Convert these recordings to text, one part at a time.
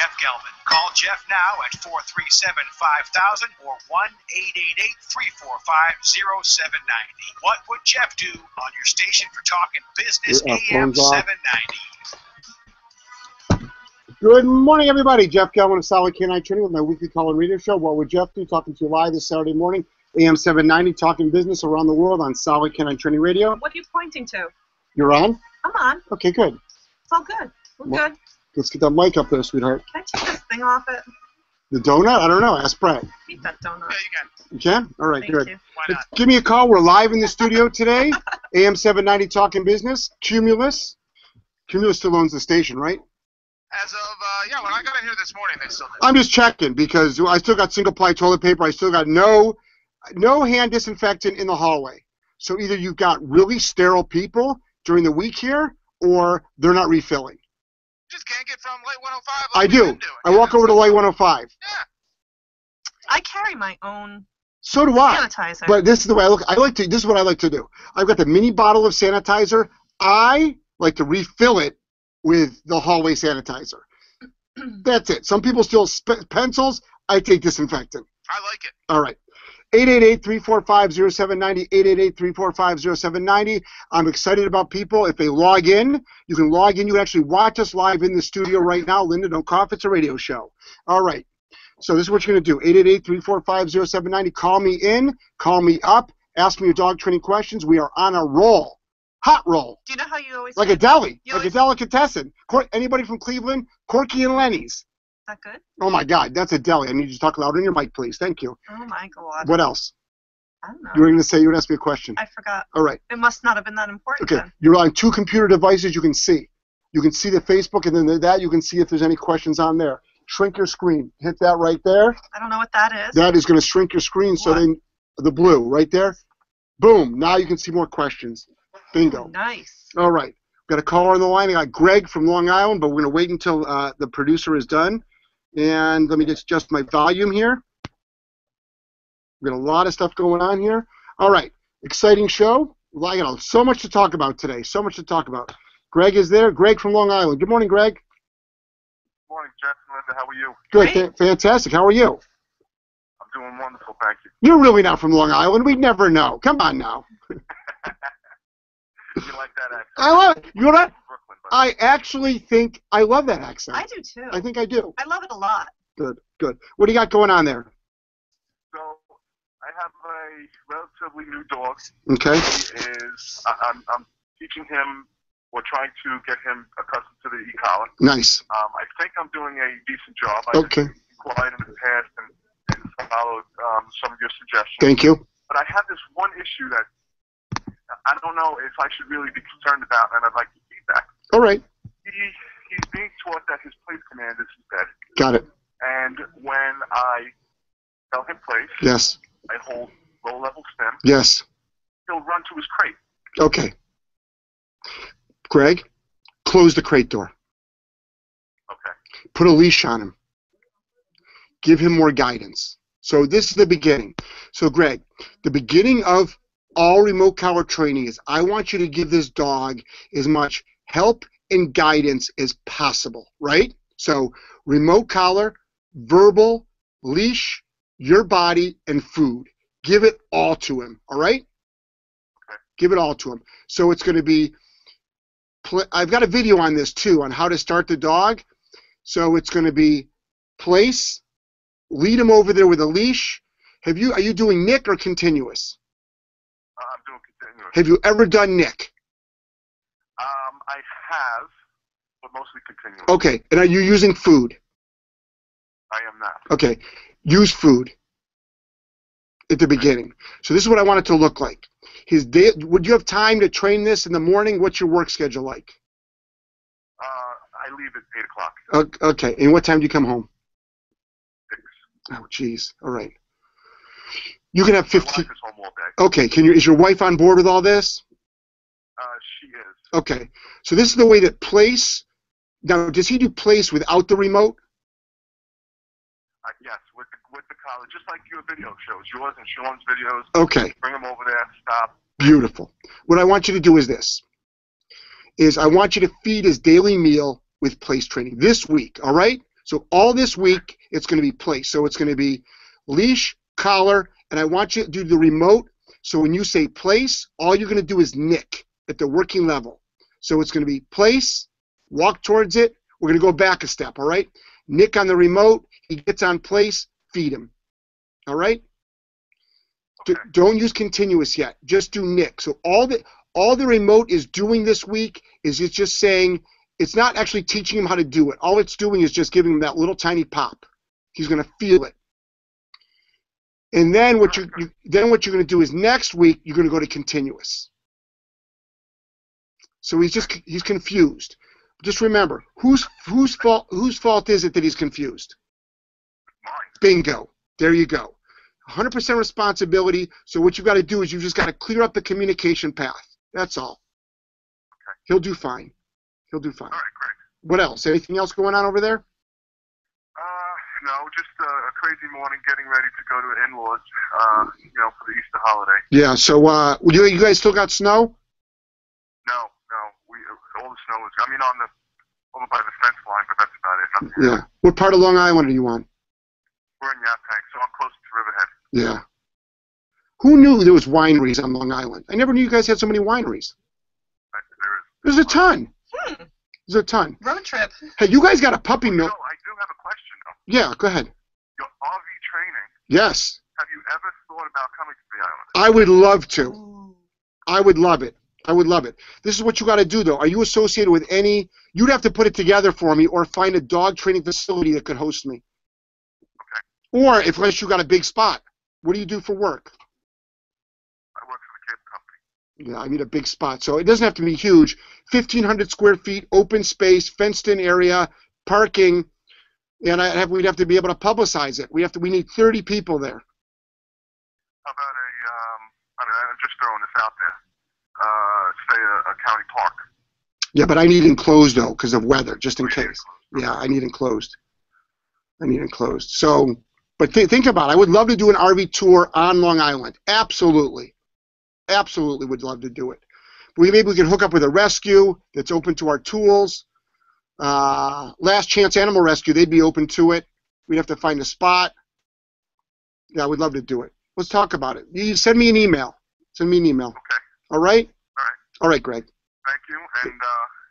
Jeff Gellman. Call Jeff now at 437 5000 or 1 888 345 0790. What would Jeff do on your station for talking business AM 790? Good morning, everybody. Jeff Gellman of Solid K9 Training with my weekly call and radio show. What would Jeff do? Talking to you live this Saturday morning, AM 790, talking business around the world on Solid K9 Training Radio. What are you pointing to? You're on? I'm on. Okay, good. It's all good. We're Well- good. Let's get that mic up there, sweetheart. Can I take this thing off it? The donut? I don't know. Ask Brett. Eat that donut. Yeah, you can. You can? All right, Thank good. you. Why not? Give me a call. We're live in the studio today. AM 790 Talking Business. Cumulus. Cumulus still owns the station, right? As of, uh, yeah, when I got in here this morning, they still did. I'm just checking because I still got single ply toilet paper. I still got no no hand disinfectant in the hallway. So either you've got really sterile people during the week here, or they're not refilling. Just can't get from Lite 105. I like we've do. doing. I walk over to Lite 105. Yeah. I carry my own So do I. sanitizer. But this is the way I look. I like to. This is what I like to do. I've got the mini bottle of sanitizer. I like to refill it with the hallway sanitizer. That's it. Some people still sp- pencils. I take disinfectant. I like it. All right. 888-345-0790, 888-345-0790. I'm excited about people. If they log in, you can log in. You can actually watch us live in the studio right now. Linda, don't cough. It's a radio show. All right. So this is what you're going to do. 888-345-0790. Call me in. Call me up. Ask me your dog training questions. We are on a roll. Hot roll. Do you know how you always Like a deli. Like a delicatessen. Cor- anybody from Cleveland? Corky and Lenny's. That good? Oh, my God. That's a deli. I need you to talk louder in your mic, please. Thank you. Oh my god. What else? I don't know. You were going to say you to ask me a question. I forgot. All right. It must not have been that important Okay. then. You're on two computer devices you can see. You can see the Facebook, and then the- that you can see if there's any questions on there. Shrink your screen. Hit that right there. I don't know what that is. That is going to shrink your screen so then the blue right there. Boom. Now you can see more questions. Bingo. Nice. All right. Got a caller on the line. I got Greg from Long Island, but we're going to wait until uh, the producer is done. And let me just adjust my volume here. We've got a lot of stuff going on here. All right. Exciting show. Well, I got so much to talk about today. So much to talk about. Greg is there. Greg from Long Island. Good morning, Greg. Good Morning, Jeff and Linda. How are you? Good. Great. Fa- fantastic. How are you? I'm doing wonderful, thank you. You're really not from Long Island. We'd never know. Come on now. You like that accent? I love it. You know what? Brooklyn, but I actually think I love that accent. I do too. I think I do. I love it a lot. Good. Good. What do you got going on there? so I have a relatively new dog. Okay. He is. I, I'm, I'm teaching him or trying to get him accustomed to the e-collar. Nice. Um, I think I'm doing a decent job. I Okay. inquired in the past and, and followed um, some of your suggestions. Thank you. But I have this one issue that I don't know if I should really be concerned about, and I'd like your feedback. All right. He, he's being taught that his place command is his bed. Got it. And when I tell him place, Yes. I hold low level stim, Yes. he'll run to his crate. Okay. Greg, close the crate door. Okay. Put a leash on him. Give him more guidance. So this is the beginning. So Greg, the beginning of all remote collar training is I want you to give this dog as much help and guidance as possible, right? So remote collar, verbal, leash, your body, and food. Give it all to him, all right? Give it all to him. So it's going to be. I've got a video on this too on how to start the dog. So it's going to be place, lead him over there with a leash. Have you? Are you doing Nick or continuous? Uh, I'm doing continuous. Have you ever done Nick? I have, but mostly continuous. Okay. And are you using food? I am not. Okay. Use food at the beginning. So this is what I want it to look like. His day. Would you have time to train this in the morning? What's your work schedule like? Uh, I leave at 8 o'clock. Okay. And what time do you come home? 6. Oh, jeez. All right. You can have My 15. wife is home all day. Okay. Can you? Is your wife on board with all this? Okay. So this is the way that place. Now, does he do place without the remote? Uh, yes, with the, with the collar, just like your video shows, yours and Sean's videos. Okay. Bring them over there, stop. Beautiful. What I want you to do is this. Is I want you to feed his daily meal with place training this week. All right. So all this week, it's going to be place. So it's going to be leash, collar, and I want you to do the remote. So when you say place, all you're going to do is nick at the working level. So it's going to be place, walk towards it. We're going to go back a step, all right? Nick on the remote. He gets on place, feed him. All right? D- Okay. don't use continuous yet. Just do nick. So all the all the remote is doing this week is it's just saying it's not actually teaching him how to do it. All it's doing is just giving him that little tiny pop. He's going to feel it. And then what you, you then what you're going to do is next week you're going to go to continuous. So he's just he's confused. Just remember whose whose fault whose fault is it that he's confused? Mine. Bingo. There you go. 100% responsibility. So what you've got to do is you've just got to clear up the communication path. That's all. He'll do fine. He'll do fine. All right, great. What else? Anything else going on over there? Uh, no, just a crazy morning getting ready to go to in-laws, uh, you know, for the Easter holiday. Yeah. So uh, you you guys still got snow? No, no, we all the snow is. I mean, on the over by the fence line, but that's about it. Nothing Yeah. What part of Long Island are you on? We're in Yaphank, so I'm close to Riverhead. Yeah. Who knew there was wineries on Long Island? I never knew you guys had so many wineries. There is. There's a ton. Hmm. There's a ton. Road trip. Hey, you guys got a puppy No, mill? I do have a question though. Yeah. Go ahead. Your RV training. Yes. Have you ever thought about coming to the island? I would love to. Ooh. I would love it. I would love it. This is what you got to do, though. Are you associated with any? You'd have to put it together for me, or find a dog training facility that could host me. Okay. Or if unless you got a big spot, what do you do for work? I work for the cable company. Yeah, I need a big spot. So it doesn't have to be huge. 1,500 square feet, open space, fenced-in area, parking, and I have, we'd have to be able to publicize it. We have to. We need 30 people there. How about a, um, I mean, I'm just throwing this out there. Uh, say a, a county park. Yeah, but I need enclosed though, because of weather, just in you case. Yeah, I need enclosed. I need enclosed. So, but th- think about it. I would love to do an RV tour on Long Island. Absolutely. Absolutely would love to do it. We maybe we can hook up with a rescue that's open to our tools. Uh, last chance animal rescue, they'd be open to it. We'd have to find a spot. Yeah, I would love to do it. Let's talk about it. You send me an email. Send me an email. Okay. All right? All right. All right, Greg. Thank you, and uh,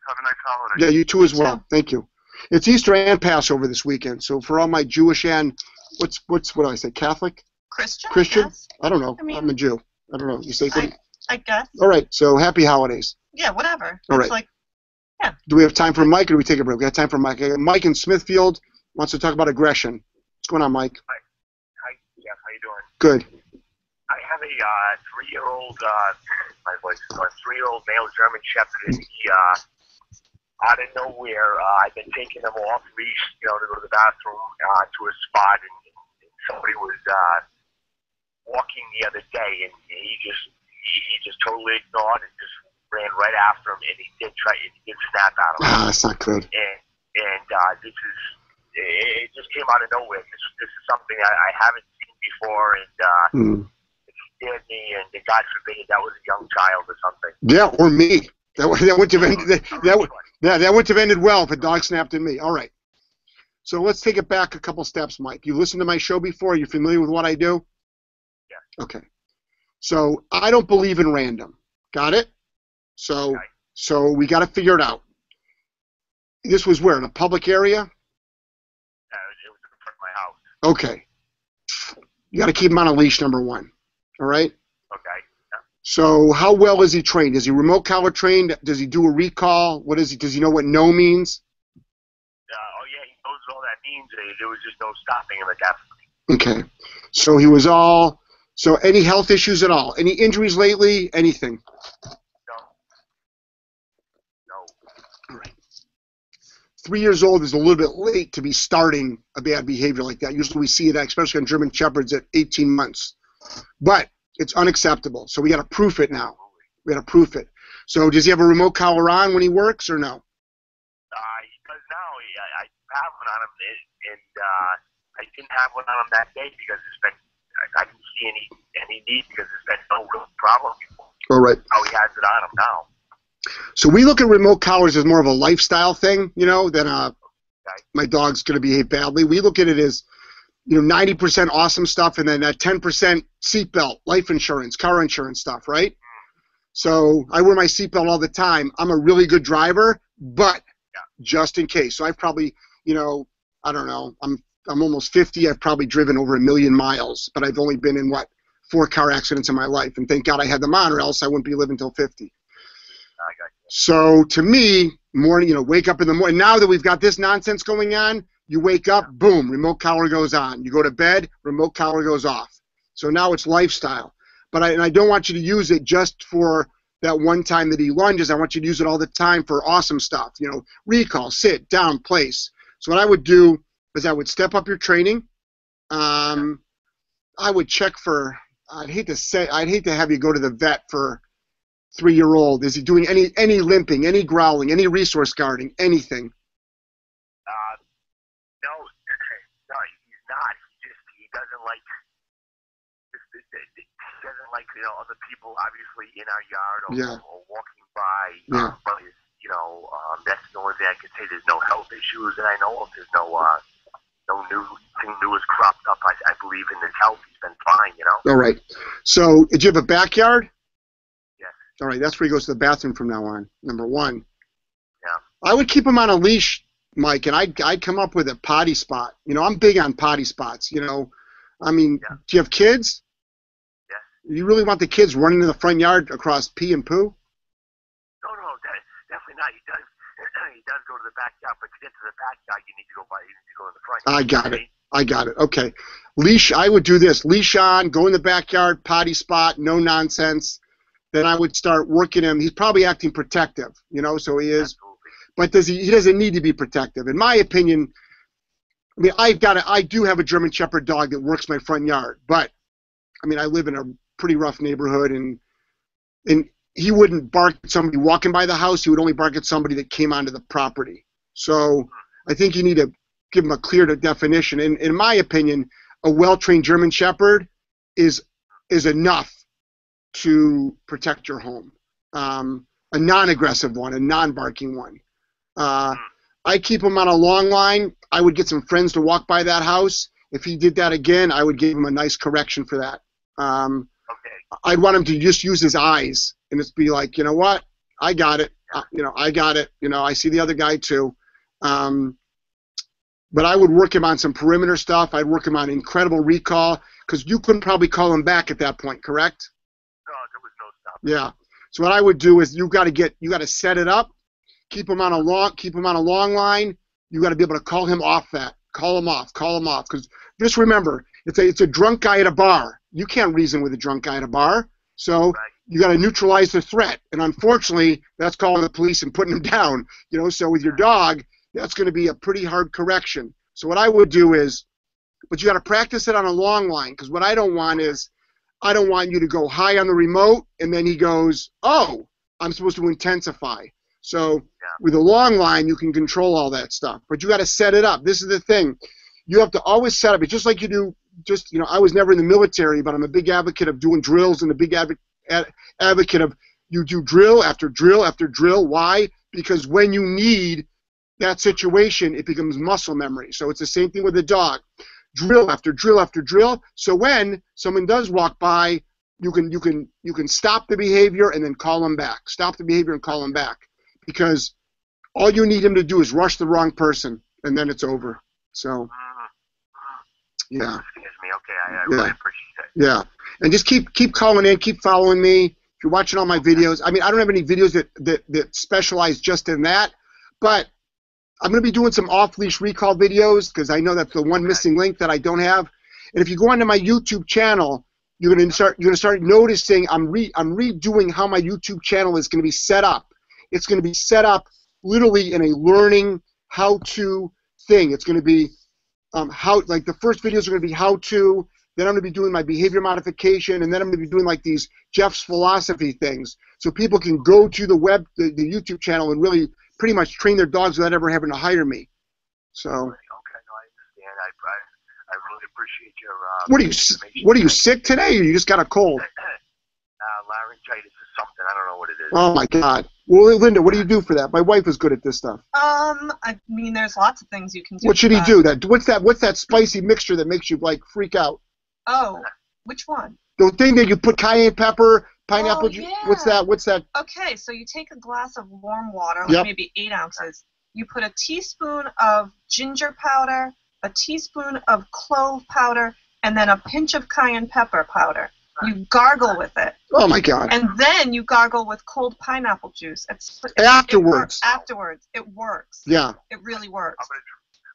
have a nice holiday. Yeah, you too as well. Thank you. It's Easter and Passover this weekend, so for all my Jewish and what's what's what do I say Catholic? Christian? Christian? Yes, I don't know. I mean- I'm a Jew. I don't know. You say I, I guess. all right. So happy holidays. Yeah, whatever. All it's right. like, Do we have time for Mike, or do we take a break? We got time for Mike. Mike in Smithfield wants to talk about aggression. What's going on, Mike? Hi, Jeff. How you doing? Good. I have a uh, three-year-old, uh, my voice is going, three-year-old male German Shepherd, and he, uh, out of nowhere, uh, I've been taking him off leash, you know, to go to the bathroom, uh, to a spot, and, and somebody was, uh, walking the other day, and he just, he, he just totally ignored and just ran right after him, and he did try, he did snap at him Ah, that's not good. and and uh, this is it, it just came out of nowhere. This this is something I, I haven't seen before, and uh, Hmm. Scared me. And God forbid that was a young child or something. Yeah, or me. That would that would have ended that, that would yeah that would have ended well if a dog snapped at me. All right. So let's take it back a couple steps, Mike. You listened to my show before. You're familiar with what I do. Yeah. Okay. So I don't believe in random. Got it? So Okay. so we got to figure it out. This was where in a public area. Uh, it was in front of my house. Okay. You got to keep him on a leash. Number one. All right. Okay. Yeah. So how well is he trained? Is he remote collar trained? Does he do a recall? What is he? Does he know what no means? Uh, oh yeah, he knows what all that means. There was just no stopping him at that point. Okay. So he was all. So any health issues at all? Any injuries lately? Anything? No. No. All right. Three years old is a little bit late to be starting a bad behavior like that. Usually we see that, especially on German Shepherds, at 18 months. But it's unacceptable. So we got to proof it now. We got to proof it. So does he have a remote collar on when he works or no? Uh, he does now. He, I, I have one on him, and, and uh, I didn't have one on him that day because it's been. I, I didn't see any any need because there's been no real problem. before. All right. How he has it on him now. So we look at remote collars as more of a lifestyle thing, you know, than a Okay. my dog's going to behave badly. We look at it as, you know, 90% awesome stuff and then that 10% seatbelt, life insurance, car insurance stuff, right? So I wear my seatbelt all the time. I'm a really good driver, but just in case. So I've probably, you know, I don't know, I'm I'm almost 50. I've probably driven over a million miles, but I've only been in what four car accidents in my life, and thank God I had them on, or else I wouldn't be living till 50. I. So to me, morning, you know, wake up in the morning. Now that we've got this nonsense going on, you wake up, boom, remote collar goes on. You go to bed, remote collar goes off. So now it's lifestyle. But I, and I don't want you to use it just for that one time that he lunges. I want you to use it all the time for awesome stuff. You know, recall, sit, down, place. So what I would do is I would step up your training. Um, I would check for. I'd hate to say. I'd hate to have you go to the vet for three-year-old. Is he doing any any limping, any growling, any resource guarding, anything? Uh, no, no, he's not. He just he doesn't like. He doesn't like you know other people obviously in our yard or, Yeah. or walking by. Yeah. Um, but it's, you know um, that's the only thing I can say. There's no health issues that I know of. There's no uh, no new thing new has cropped up. I, I believe in his health. He's been fine. You know. All right. So did you have a backyard? Yes. All right. That's where he goes to the bathroom from now on. Number one. Yeah. I would keep him on a leash, Mike, and I'd, I'd come up with a potty spot. You know, I'm big on potty spots. You know, I mean, Yeah. do you have kids? Yeah. You really want the kids running in the front yard across pee and poo? No, no, de- definitely not. He does. he does go to the backyard, but to get to the backyard, you need to go by. You need to go in the front. I got it. I got it. Okay. Leash, I would do this. Leash on, go in the backyard, potty spot, no nonsense. Then I would start working him. He's probably acting protective, you know, so he is. Absolutely. But does he, he doesn't need to be protective. In my opinion, I mean, I've got a, I do have a German Shepherd dog that works my front yard, but I mean, I live in a pretty rough neighborhood and and he wouldn't bark at somebody walking by the house. He would only bark at somebody that came onto the property. So I think you need to give him a clear definition. And in my opinion, a well-trained German Shepherd is is enough to protect your home. Um, a non-aggressive one, a non-barking one. Uh, I keep him on a long line. I would get some friends to walk by that house. If he did that again, I would give him a nice correction for that. Um, Okay. I'd want him to just use his eyes and just be like, you know what, I got it. Uh, you know, I got it. You know, I see the other guy too. Um, but I would work him on some perimeter stuff. I'd work him on incredible recall because you couldn't probably call him back at that point, correct? No, there was no stop. Yeah. So what I would do is you got to get you got to set it up, keep him on a long keep him on a long line. You got to be able to call him off that. Call him off. Call him off. Because just remember, it's a it's a drunk guy at a bar. You can't reason with a drunk guy at a bar. So Right. you got to neutralize the threat. And unfortunately, that's calling the police and putting him down. You know. So with your dog, that's going to be a pretty hard correction. So what I would do is, but you got to practice it on a long line. Because what I don't want is I don't want you to go high on the remote and then he goes, oh, I'm supposed to intensify. So with a long line, you can control all that stuff, but you got to set it up. This is the thing. You have to always set up. It's just like you do. Just you know, I was never in the military, but I'm a big advocate of doing drills and a big advo- ad- advocate of you do drill after drill after drill. Why? Because when you need that situation, it becomes muscle memory. So it's the same thing with a dog drill after drill after drill. So when someone does walk by, you can you can you can stop the behavior and then call them back. Stop the behavior and call them back, because all you need him to do is rush the wrong person, and then it's over. So Mhm. yeah, Excuse me. Okay, I, I Yeah. really appreciate it. yeah, and just keep keep calling in, keep following me. If you're watching all my videos, I mean, I don't have any videos that that that specialize just in that, but I'm going to be doing some off-leash recall videos because I know that's the one missing link that I don't have. And if you go onto my YouTube channel, you're going to start you're going to start noticing I'm re I'm redoing how my YouTube channel is going to be set up. It's going to be set up literally in a learning how-to thing. It's going to be um, how like the first videos are going to be how-to. Then I'm going to be doing my behavior modification, and then I'm going to be doing like these Jeff's philosophy things, so people can go to the web, the, the YouTube channel, and really pretty much train their dogs without ever having to hire me. So, Okay, no, I understand. I, I, I really appreciate your. Uh, what are you s- what are you sick today, or you just got a cold? uh, laryngitis or something. I don't know what it is. Oh my God! Well, Linda, what do you do for that? My wife is good at this stuff. Um, I mean, there's lots of things you can do. What should he do? That what's that? What's that spicy mixture that makes you like freak out? Oh, which one? The thing that you put cayenne pepper, pineapple Oh, juice. What's that? What's that? Okay, so you take a glass of warm water, like Yep. maybe eight ounces. You put a teaspoon of ginger powder, a teaspoon of clove powder, and then a pinch of cayenne pepper powder. You gargle with it, Oh my God! and then you gargle with cold pineapple juice. It's, it- Afterwards. It, afterwards, it works. Yeah. It really works. I'm gonna,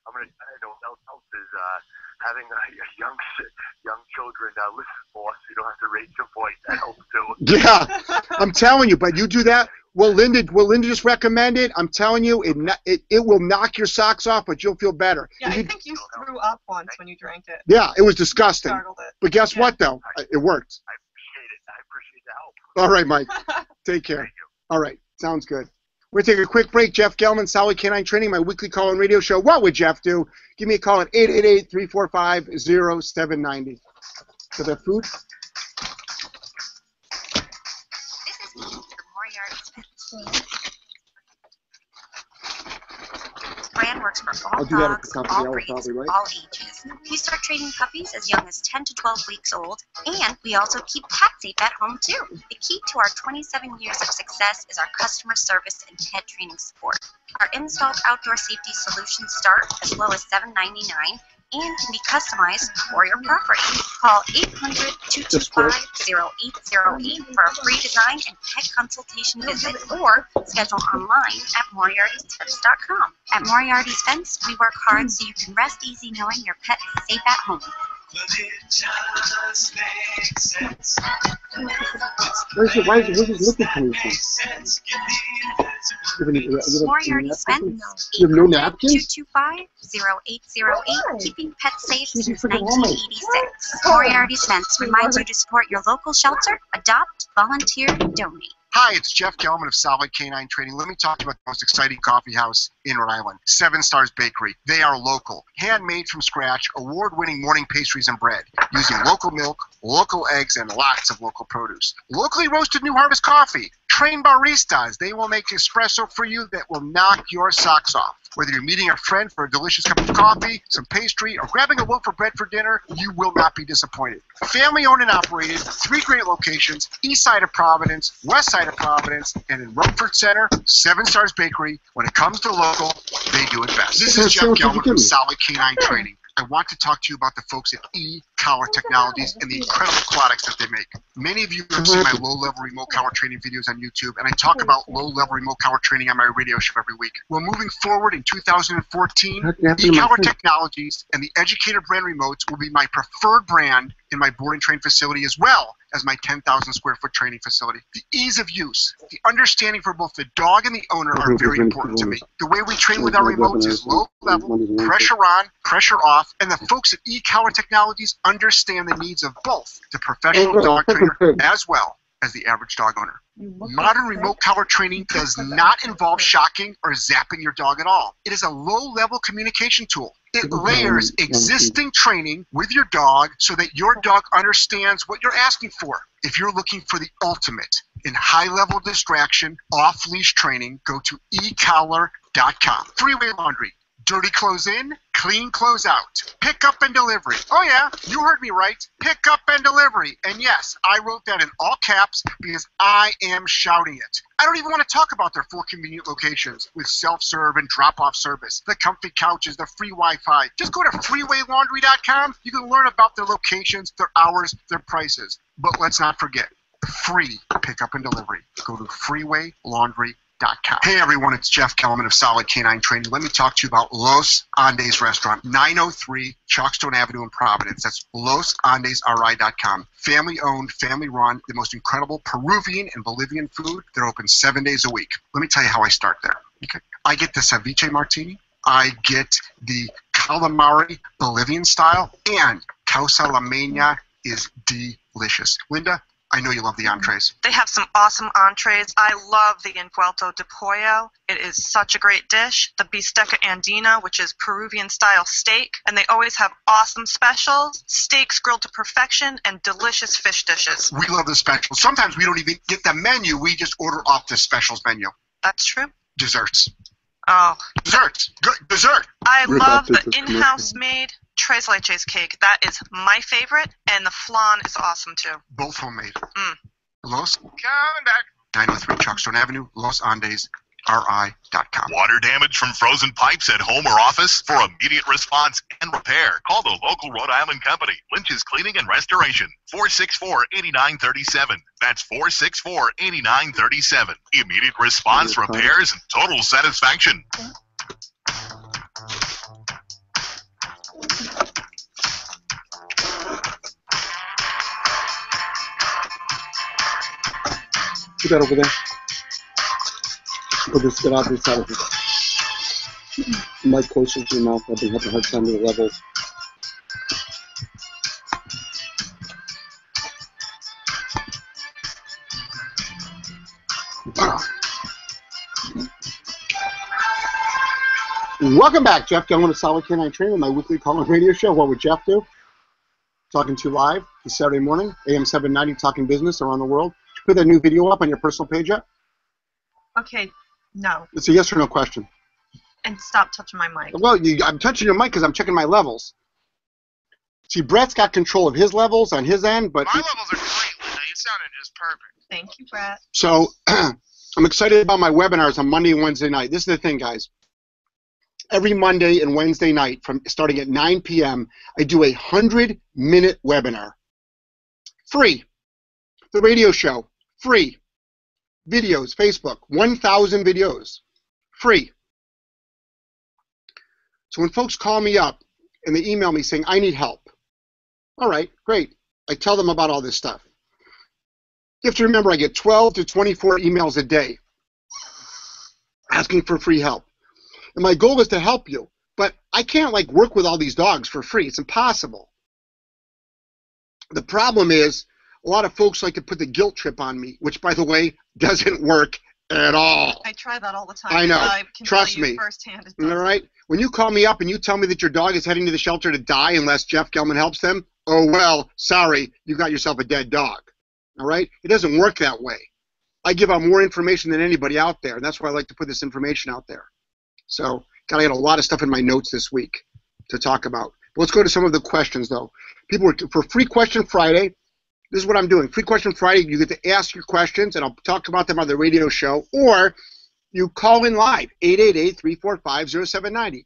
I'm gonna, I know what else else is uh, having uh, young young children uh, listen more, so you don't have to raise your voice. That helps too. Yeah. I'm telling you, but you do that. Well, Linda, well, Linda just recommended. I'm telling you, it, it it will knock your socks off, but you'll feel better. Yeah, I think you threw up once when you drank it. yeah, it was disgusting. It. But guess Yeah. what, though? It worked. I appreciate it. I appreciate the help. All right, Mike. Take care. All right. Sounds good. We're going to take a quick break. Jeff Gellman, Solid K9 Training, my weekly call and radio show. What would Jeff do? Give me a call at 888 345 0790. So that food? Works for all I'll do that at dogs, the top of the all hour, breeds, probably, right? all ages. We start training puppies as young as 10 to 12 weeks old, and we also keep pets safe at home too. The key to our 27 years of success is our customer service and pet training support. Our installed outdoor safety solutions start as low as $7.99 and can be customized for your property. Call 800-225-0808 for a free design and pet consultation visit or schedule online at moriartysfence.com. At Moriarty's Fence, we work hard so you can rest easy knowing your pet is safe at home. Where's your, why is, where's his liquid coming from? You have you have any Moriarty's napkins? Fence, You have no napkins? 225-0808, keeping pets safe since forgot all my- 1986. Moriarty's Fence reminds you to support your local shelter, adopt, volunteer, donate. Hi, it's Jeff Gellman of Solid K9 Training. Let me talk to you about the most exciting coffee house in Rhode Island, Seven Stars Bakery. They are local, handmade from scratch, award-winning morning pastries and bread, using local milk, local eggs, and lots of local produce. Locally roasted New Harvest coffee. Trained baristas. They will make espresso for you that will knock your socks off. Whether you're meeting a friend for a delicious cup of coffee, some pastry, or grabbing a loaf of bread for dinner, you will not be disappointed. Family owned and operated, three great locations, east side of Providence, west side of Providence, and in Rumford Center, Seven Stars Bakery. When it comes to local, they do it best. This is Jeff Gellman from Solid K9 Training. I want to talk to you about the folks at E Collar Technologies and the incredible products that they make. Many of you have seen my low-level remote collar training videos on YouTube, and I talk about low-level remote collar training on my radio show every week. Well, moving forward in 2014, How can I have it in my E-Collar? Technologies and the Educator brand remotes will be my preferred brand in my board and train facility as well as my 10,000 square foot training facility. The ease of use, the understanding for both the dog and the owner are very important to me. The way we train with our remotes is low level, pressure on, pressure off, and the folks at E-Collar Technologies understand the needs of both the professional dog trainer as well as the average dog owner. Modern remote collar training does not involve shocking or zapping your dog at all. It is a low level communication tool. It layers existing training with your dog so that your dog understands what you're asking for. If you're looking for the ultimate in high level distraction, off leash training, go to ecollar.com. Freeway laundry. Dirty clothes in, clean clothes out. Pick up and delivery. Oh, yeah, you heard me right. Pick up and delivery. And yes, I wrote that in all caps because I am shouting it. I don't even want to talk about their four convenient locations with self serve and drop off service, the comfy couches, the free Wi Fi. Just go to freewaylaundry.com. You can learn about their locations, their hours, their prices. But let's not forget free pickup and delivery. Go to freewaylaundry.com. Hey everyone, it's Jeff Gellman of Solid K9 Training. Let me talk to you about Los Andes Restaurant, 903 Chalkstone Avenue in Providence. That's losandesri.com. Family owned, family run, the most incredible Peruvian and Bolivian food. They're open seven days a week. Let me tell you how I start there. Okay. I get the ceviche martini. I get the calamari Bolivian style, and causa limeña is delicious. Linda, I know you love the entrees. They have some awesome entrees. I love the envuelto de pollo. It is such a great dish. The bisteca andina, which is Peruvian style steak, and they always have awesome specials, steaks grilled to perfection, and delicious fish dishes. We love the specials. Sometimes we don't even get the menu. We just order off the specials menu. That's true. Desserts. Oh, Desserts. Good dessert. I Rip off love the- the the in-house made tres leches cake. That is my favorite, and the flan is awesome too. Both homemade. Mm. Los Coming back. 903 Chalkstone Avenue, Los Andes, RI.com. Water damage from frozen pipes at home or office? For immediate response and repair, call the local Rhode Island company, Lynch's Cleaning and Restoration, 464-8937. That's 464-8937. Immediate response, repairs, and total satisfaction. That over there. Put this, get off this side of it. Mic closer to your mouth. I've been having a hard time with the levels. Welcome back, Jeff Gellman of Solid K9 Training, my weekly call-in radio show. What would Jeff do? Talking to you live this Saturday morning, AM 790, talking business around the world. Put that new video up on your personal page yet? Okay, no. It's a yes or no question. And stop touching my mic. Well, you, I'm touching your mic because I'm checking my levels. See, Brett's got control of his levels on his end, but My levels are great, Linda. You sounded just perfect. Thank you, Brett. so I'm excited about my webinars on Monday and Wednesday night. This is the thing, guys. Every Monday and Wednesday night, from starting at 9 p.m., I do a hundred minute webinar, free. The radio show, free. Videos, Facebook, 1,000 videos, free. So when folks call me up and they email me saying, I need help, all right, great. I tell them about all this stuff. You have to remember, I get 12 to 24 emails a day asking for free help. And my goal is to help you, but I can't like work with all these dogs for free. It's impossible. The problem is a lot of folks like to put the guilt trip on me, which by the way doesn't work at all. I try that all the time. I know. I can Trust me. firsthand. All right. When you call me up and you tell me that your dog is heading to the shelter to die unless Jeff Gellman helps them, oh well, sorry, you got yourself a dead dog. All right. It doesn't work that way. I give out more information than anybody out there, and that's why I like to put this information out there. So, got to get a lot of stuff in my notes this week to talk about. Let's go to some of the questions though. People were for free question Friday. This is what I'm doing. Free question Friday. You get to ask your questions, and I'll talk about them on the radio show, or you call in live 888-345-0790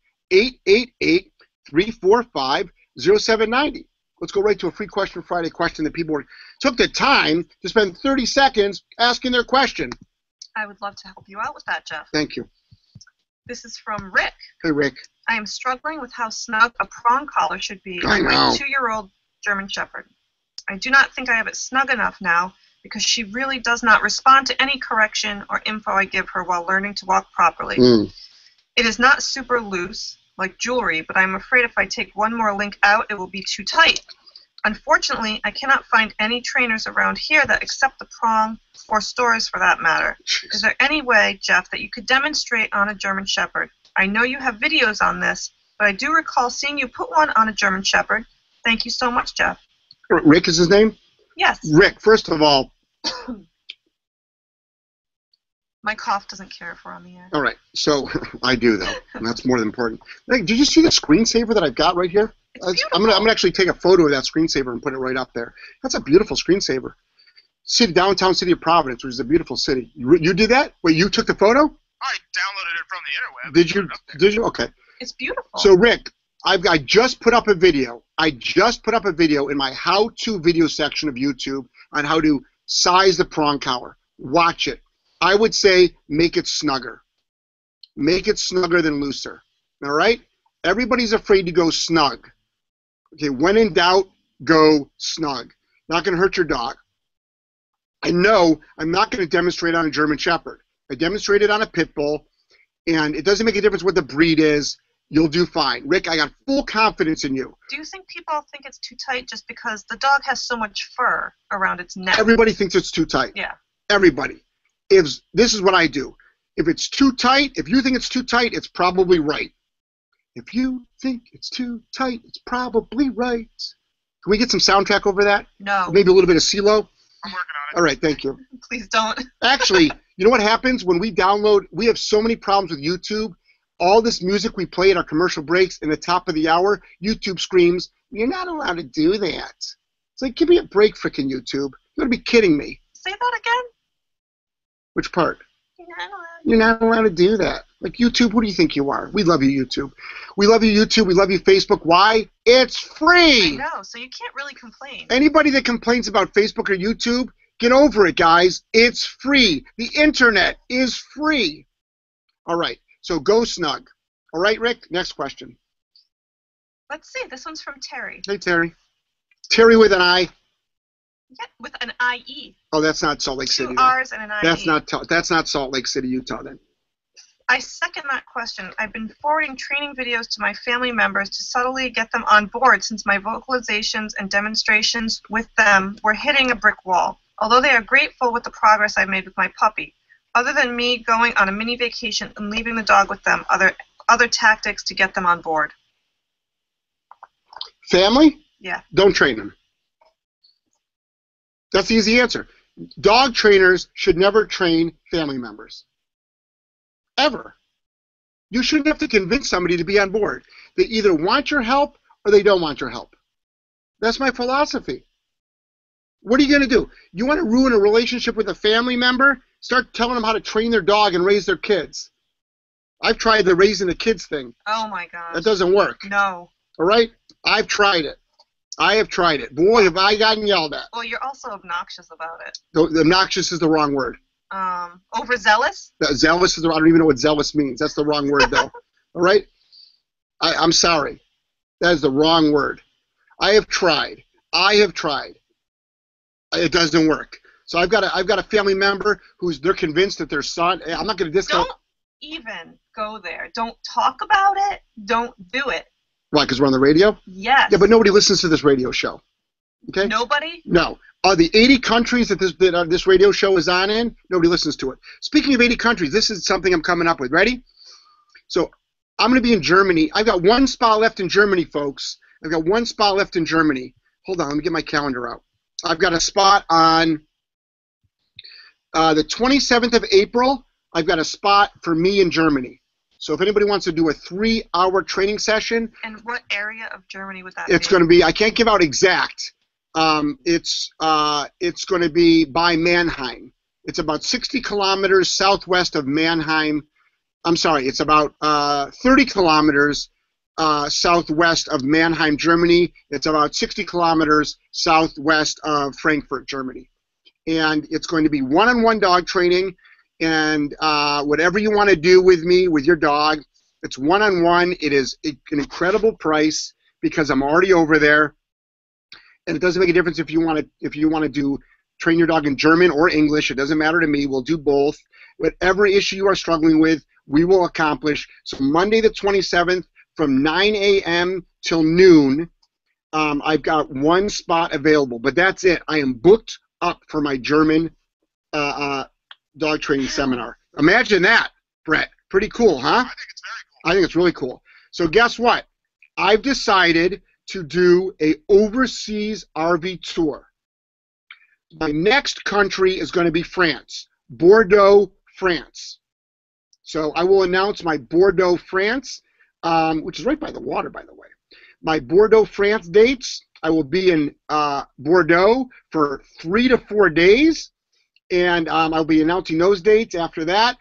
888-345-0790 let's go right to a free question friday question that people were, took the time to spend 30 seconds asking their question I would love to help you out with that, Jeff. thank you This is from Rick. hey rick I am struggling with how snug a prong collar should be I on my two-year-old German Shepherd. I do not think I have it snug enough now because she really does not respond to any correction or info I give her while learning to walk properly. Mm. It is not super loose like jewelry, but I'm afraid if I take one more link out, it will be too tight. Unfortunately, I cannot find any trainers around here that accept the prong or stores for that matter. Is there any way, Jeff, that you could demonstrate on a German Shepherd? I know you have videos on this, but I do recall seeing you put one on a German Shepherd. Thank you so much, Jeff. Rick is his name Yes, rick first of all my cough doesn't care if we're on the air. all right so i do though and that's more than important hey, did you see the screensaver that i've got right here It's beautiful. I'm gonna, I'm gonna actually take a photo of that screensaver and put it right up there. That's a beautiful screensaver. City, downtown city of Providence, which is a beautiful city. You, you did that? Wait, you took the photo? I downloaded it from the interweb. Did you? put it up there. Did you? Okay. It's beautiful. So Rick, I've I just put up a video. I just put up a video in my how-to video section of YouTube on how to size the prong collar. Watch it. I would say make it snugger. Make it snugger than looser. All right? Everybody's afraid to go snug. Okay, when in doubt, go snug. Not going to hurt your dog. I know I'm not going to demonstrate on a German Shepherd. I demonstrated on a pit bull, and it doesn't make a difference what the breed is. You'll do fine. Rick, I got full confidence in you. do you think people think it's too tight just because the dog has so much fur around its neck? Everybody thinks it's too tight. yeah. Everybody. If this is what I do. If it's too tight, if you think it's too tight, it's probably right. If you think it's too tight, it's probably right. Can we get some soundtrack over that? No, Maybe a little bit of CeeLo? I'm working on it. All right, thank you. please don't. Actually, You know what happens when we download? We have so many problems with YouTube. All this music we play at our commercial breaks in the top of the hour, YouTube screams, "You're not allowed to do that." It's like, give me a break, freaking YouTube. You gotta be kidding me. Say that again. Which part? You're not allowed. You're not allowed to do that. Like YouTube, who do you think you are? We love you, YouTube. We love you, YouTube. We love you, Facebook. Why? It's free! I know, so you can't really complain. Anybody that complains about Facebook or YouTube, get over it, guys. It's free. The internet is free. All right. So go snug. All right, Rick. Next question. Let's see. This one's from Terry. Hey, Terry. Terry with an I. Yeah, with an IE. Oh, that's not Salt Lake Two City. then. R's and an IE. That's not that's not Salt Lake City, Utah. Then. I second that question. I've been forwarding training videos to my family members to subtly get them on board since my vocalizations and demonstrations with them were hitting a brick wall. Although they are grateful with the progress I've made with my puppy. Other than me going on a mini vacation and leaving the dog with them, other other tactics to get them on board. Family. Yeah. Don't train them. That's the easy answer. Dog trainers should never train family members. Ever. You shouldn't have to convince somebody to be on board. They either want your help or they don't want your help. That's my philosophy. What are you going to do? You want to ruin a relationship with a family member? Start telling them how to train their dog and raise their kids. I've tried the raising the kids thing. Oh my god. That doesn't work. No. All right? I've tried it. I have tried it. Boy, have I gotten yelled at. Well, you're also obnoxious about it. The- Obnoxious is the wrong word. Um, overzealous? That- Zealous is the, I don't even know what zealous means. That's the wrong word, though. All right? I, I'm sorry. That is the wrong word. I have tried. I have tried. It doesn't work. So I've got a, I've got a family member who's they're convinced that their son. I'm not going to discount. Don't even go there. Don't talk about it. Don't do it. Why? Because we're on the radio. Yes. Yeah, but nobody listens to this radio show. Okay. Nobody? No. Are the 80 countries that this that uh, this radio show is on in? Nobody listens to it. Speaking of 80 countries, this is something I'm coming up with. Ready? So I'm going to be in Germany. I've got one spot left in Germany, folks. I've got one spot left in Germany. Hold on, let me get my calendar out. I've got a spot on uh, the 27th of April. I've got a spot for me in Germany. So if anybody wants to do a three-hour training session, And what area of Germany would that it's going to be. I can't give out exact. Um, it's uh, it's going to be by Mannheim. It's about 60 kilometers southwest of Mannheim. I'm sorry. It's about uh, 30 kilometers uh, southwest of Mannheim, Germany. It's about 60 kilometers southwest of Frankfurt, Germany. And it's going to be one-on-one dog training, and uh, whatever you want to do with me with your dog, it's one-on-one. It is an incredible price because I'm already over there, and it doesn't make a difference if you want to if you want to do train your dog in German or English. It doesn't matter to me. We'll do both. Whatever issue you are struggling with, we will accomplish. So Monday the 27th from 9 a.m. till noon, um, I've got one spot available, but that's it. I am booked up for my German uh, uh, dog training seminar. Imagine that, Brett. Pretty cool, huh? I think it's very cool. I think it's really cool. So guess what? I've decided to do a overseas RV tour. My next country is going to be France, Bordeaux, France. So I will announce my Bordeaux, France, um, which is right by the water, by the way. My Bordeaux, France dates. I will be in uh, Bordeaux for three to four days, and um, I'll be announcing those dates after that.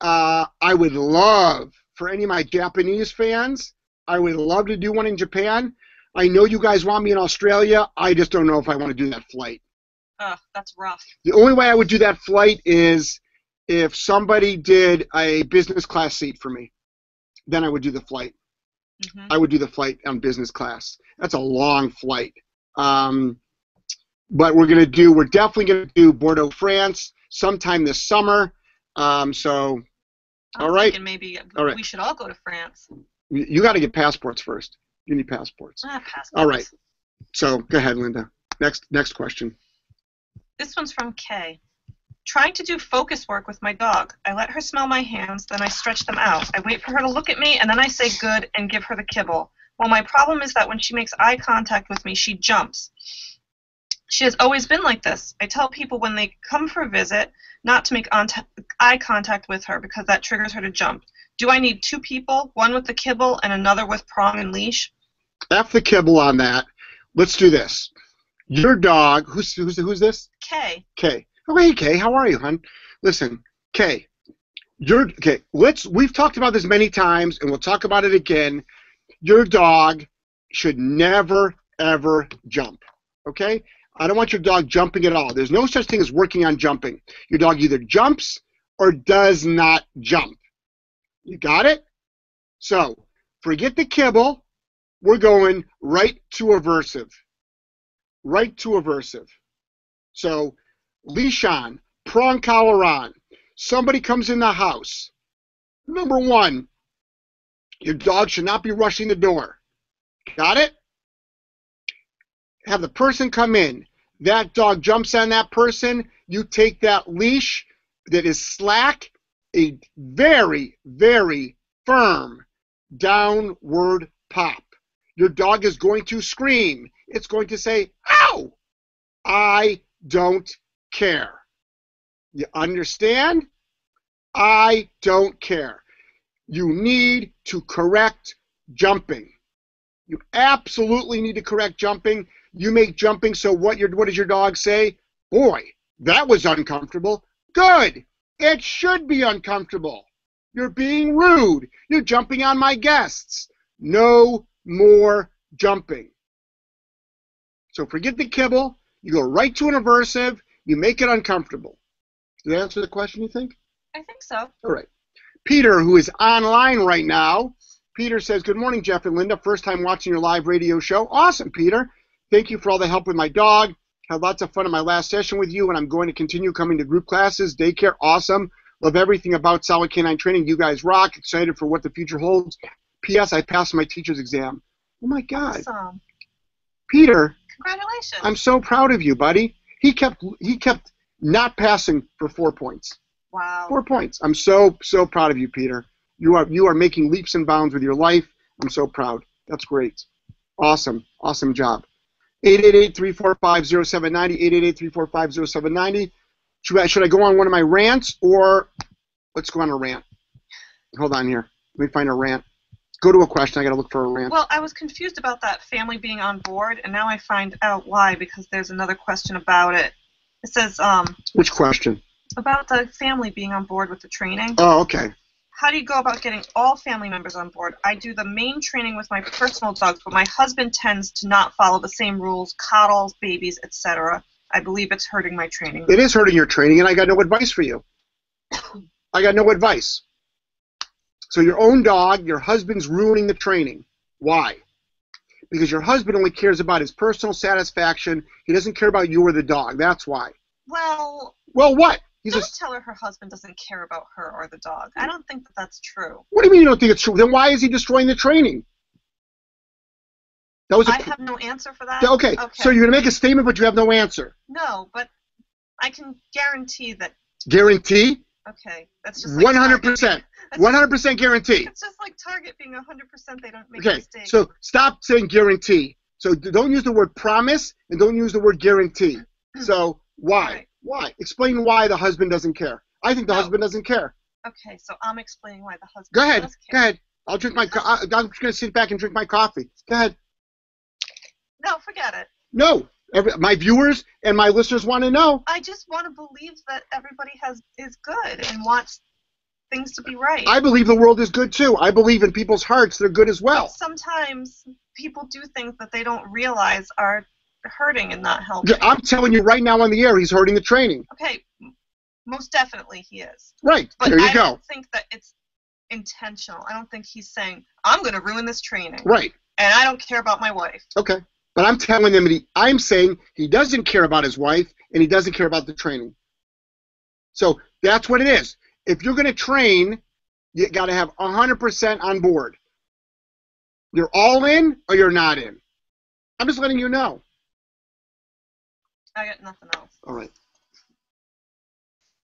Uh, I would love for any of my Japanese fans. I would love to do one in Japan. I know you guys want me in Australia. I just don't know if I want to do that flight. Ugh, that's rough. The only way I would do that flight is if somebody did a business class seat for me. Then I would do the flight. Hmm I would do the flight on business class. That's a long flight. Um, but we're gonna do. We're definitely gonna do Bordeaux, France, sometime this summer. Um, so I'm All right. maybe All right. we should all go to France. you, you got to get passports first. You need passports. Ah, passports. All right. So go ahead, Linda. Next next question. This one's from Kay. Trying to do focus work with my dog. I let her smell my hands, then I stretch them out. I wait for her to look at me, and then I say good and give her the kibble. Well, my problem is that when she makes eye contact with me, she jumps. She has always been like this. I tell people when they come for a visit not to make on eye contact with her because that triggers her to jump. Do I need two people, one with the kibble and another with prong and leash? F the kibble on that. Let's do this. Your dog, who's who's who's this? Kay. Kay. Oh hey Kay, how are you, hon? Listen, Kay. Your okay. Let's. We've talked about this many times, and we'll talk about it again. Your dog should never ever jump. Okay. I don't want your dog jumping at all. There's no such thing as working on jumping. Your dog either jumps or does not jump. You got it? So, forget the kibble. We're going right to aversive. Right to aversive. So, leash on, prong collar on. Somebody comes in the house. Number one, your dog should not be rushing the door. Got it? have the person come in. That dog jumps on that person. You take that leash that is slack, a very, very firm downward pop. Your dog is going to scream. It's going to say, Ow! I don't care. You understand? I don't care. You need to correct jumping. You absolutely need to correct jumping. You make jumping so what your what does your dog say? Boy, that was uncomfortable. Good. It should be uncomfortable. You're being rude. You're jumping on my guests. No more jumping. So forget the kibble. You go right to an aversive. You make it uncomfortable. Did that answer the question, you think? I think so. All right. Peter, who is online right now, Peter says, Good morning, Jeff and Linda. First time watching your live radio show. Awesome, Peter. Thank you for all the help with my dog. Had lots of fun in my last session with you, and I'm going to continue coming to group classes. Daycare, awesome. Love everything about Solid K9 Training. You guys rock. Excited for what the future holds. P.S. I passed my teacher's exam. Oh my God. Awesome. Peter. Congratulations. I'm so proud of you, buddy. He kept he kept not passing for four points. Wow. Four points. I'm so so proud of you, Peter. You are you are making leaps and bounds with your life. I'm so proud. That's great. Awesome. Awesome job. 888-345-0790, 888-345-0790. Should I, should I go on one of my rants or let's go on a rant? Hold on here. Let me find a rant. Go to a question. I got to look for a rant. Well, I was confused about that family being on board, and now I find out why because there's another question about it. It says um, Which question? about the family being on board with the training. Oh, okay. How do you go about getting all family members on board? I do the main training with my personal dogs, but my husband tends to not follow the same rules, coddles, babies, etc. I believe it's hurting my training. It is hurting your training, and I got no advice for you. I got no advice. So your own dog, your husband's ruining the training. Why? Because your husband only cares about his personal satisfaction. He doesn't care about you or the dog. That's why. Well, Well, what? He's don't just. tell her her husband doesn't care about her or the dog. I don't think that that's true. What do you mean you don't think it's true? Then why is he destroying the training? That was a. I have no answer for that. Okay. okay. So you're gonna make a statement, but you have no answer. No, but I can guarantee that. Guarantee? Okay, that's just like One hundred percent. One hundred percent guarantee. It's just like Target being 100% they don't make Okay. mistakes. So stop saying guarantee. So don't use the word promise and don't use the word guarantee. So why? Why? Explain why the husband doesn't care. I think the husband doesn't care. Okay, so I'm explaining why the husband Go ahead. Go ahead. I'll drink my. Co- I'm just gonna sit back and drink my coffee. Go ahead. No, forget it. No. Every, my viewers and my listeners want to know. I just want to believe that everybody has is good and wants things to be right. I believe the world is good too. I believe in people's hearts they're good as well. Sometimes people do things that they don't realize are hurting and not helping. I'm telling you right now on the air, he's hurting the training. Okay, most definitely he is. Right. But there you I go. don't think that it's intentional. I don't think he's saying, I'm going to ruin this training. Right. And I don't care about my wife. Okay. But I'm telling him he, I'm saying he doesn't care about his wife and he doesn't care about the training. So that's what it is. If you're going to train, you got to have 100% on board. You're all in or you're not in. I'm just letting you know. I got nothing else. All right.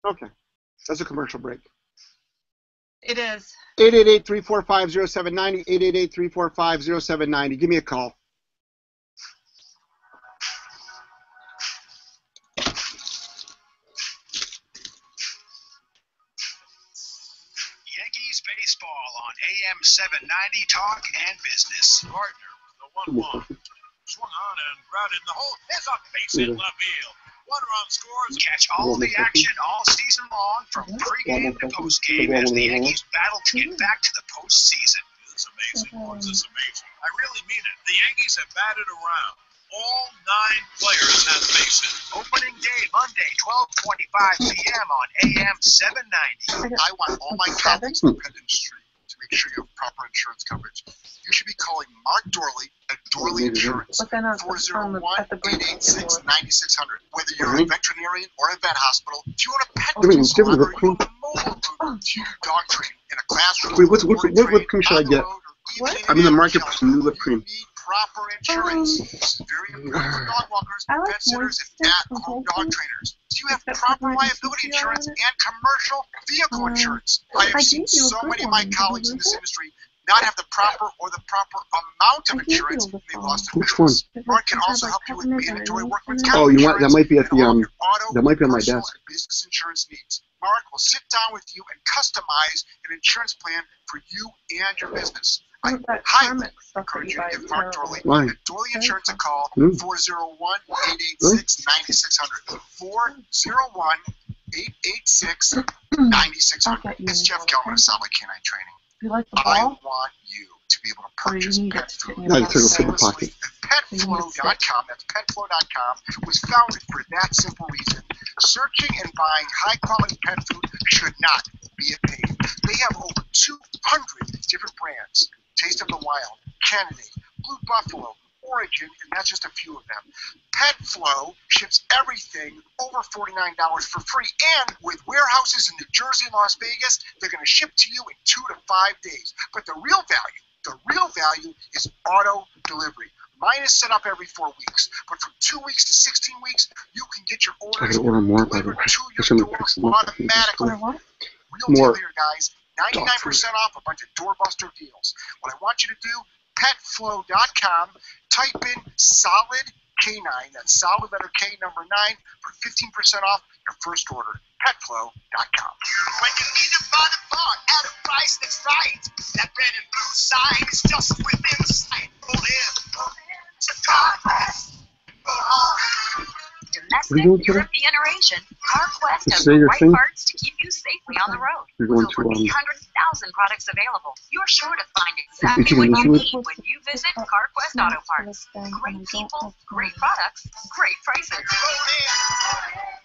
Okay. That's a commercial break. It is. 888-345-0790, 888-345-0790. Give me a call. 790 Talk and Business. Gardner, the 1 1. Swung on and grounded the hole. It's a base hit left field. One run scores. Catch all the action all season long from pregame to postgame as the Yankees battle to get back to the postseason. It's amazing. This is amazing. I really mean it. The Yankees have batted around. All nine players have bases. Opening day Monday, 12:25 p.m. on AM 790. I want all my colleagues in the pet industry to make sure you have proper insurance coverage. You should be calling Mark Dorley at Dorley Insurance, But the, on the, at the break, 401-886-9600. Whether you're a veterinarian or a vet hospital, if you want a pet I mean, it's food different salon with cream. or mobile you dog training in a classroom, Wait, what's, what, or a what whipped train cream should I on the get? road, or even I'm in the market for some new whipped cream. You proper insurance. This is very important for dog walkers, like pet sitters, and moist stuff at-home dog trainers. Do you have proper liability insurance and commercial vehicle Uh, insurance? I I have seen gave you a so good many of my colleagues in this remember? industry not have the proper or the proper amount of I insurance. the They phone. lost their Which business. It Mark can also help you with mandatory lemon workman's in comp Oh, you might, that might be at the, um, auto, that might be on my desk. business insurance needs. Mark will sit down with you and customize an insurance plan for you and your business. I What that highly Carmex stuff that encourage you you to give is Mark. Dorley Why? at Dorley Insurance a call, Hmm. 401-886-9600. 401-886-9600. I'll get you It's Jeff new Gellman of Solid K9 Training. You like the ball? I want you to be able to purchase pet it to food. get in I your took it from the mouth? pocket. Petflow.com, that's petflow.com, was founded for that simple reason. Searching and buying high quality pet food should not be a pain. They have over 200 different brands Taste of the Wild, Canidae, Blue Buffalo, Orijen, and that's just a few of them. PetFlow ships everything over $49 for free, and with warehouses in New Jersey and Las Vegas, they're going to ship to you in two to five days. But the real value, the real value is auto delivery. Mine is set up every four weeks, but from two weeks to 16 weeks, you can get your I orders gotta order more, by the way. to I your shouldn't door have fixed them up. automatically. Or? Real More deal here, guys. 99% off a bunch of doorbuster deals. What I want you to do, petflow.com, type in solid K9, that's solid letter K number 9, for 15% off your first order. Petflow.com. When you need to buy the bar at a price that's right, that red and blue sign is just within sight. Pull in, pull in to CarQuest. Go. Domestic, are you? European, or Asian, CarQuest You has the right thing? parts to keep you safely on the road. You're going With over um, 800,000 products available, you're sure to find exactly you what you need when you visit CarQuest Auto Parts. Great people, great products, great prices. Roll in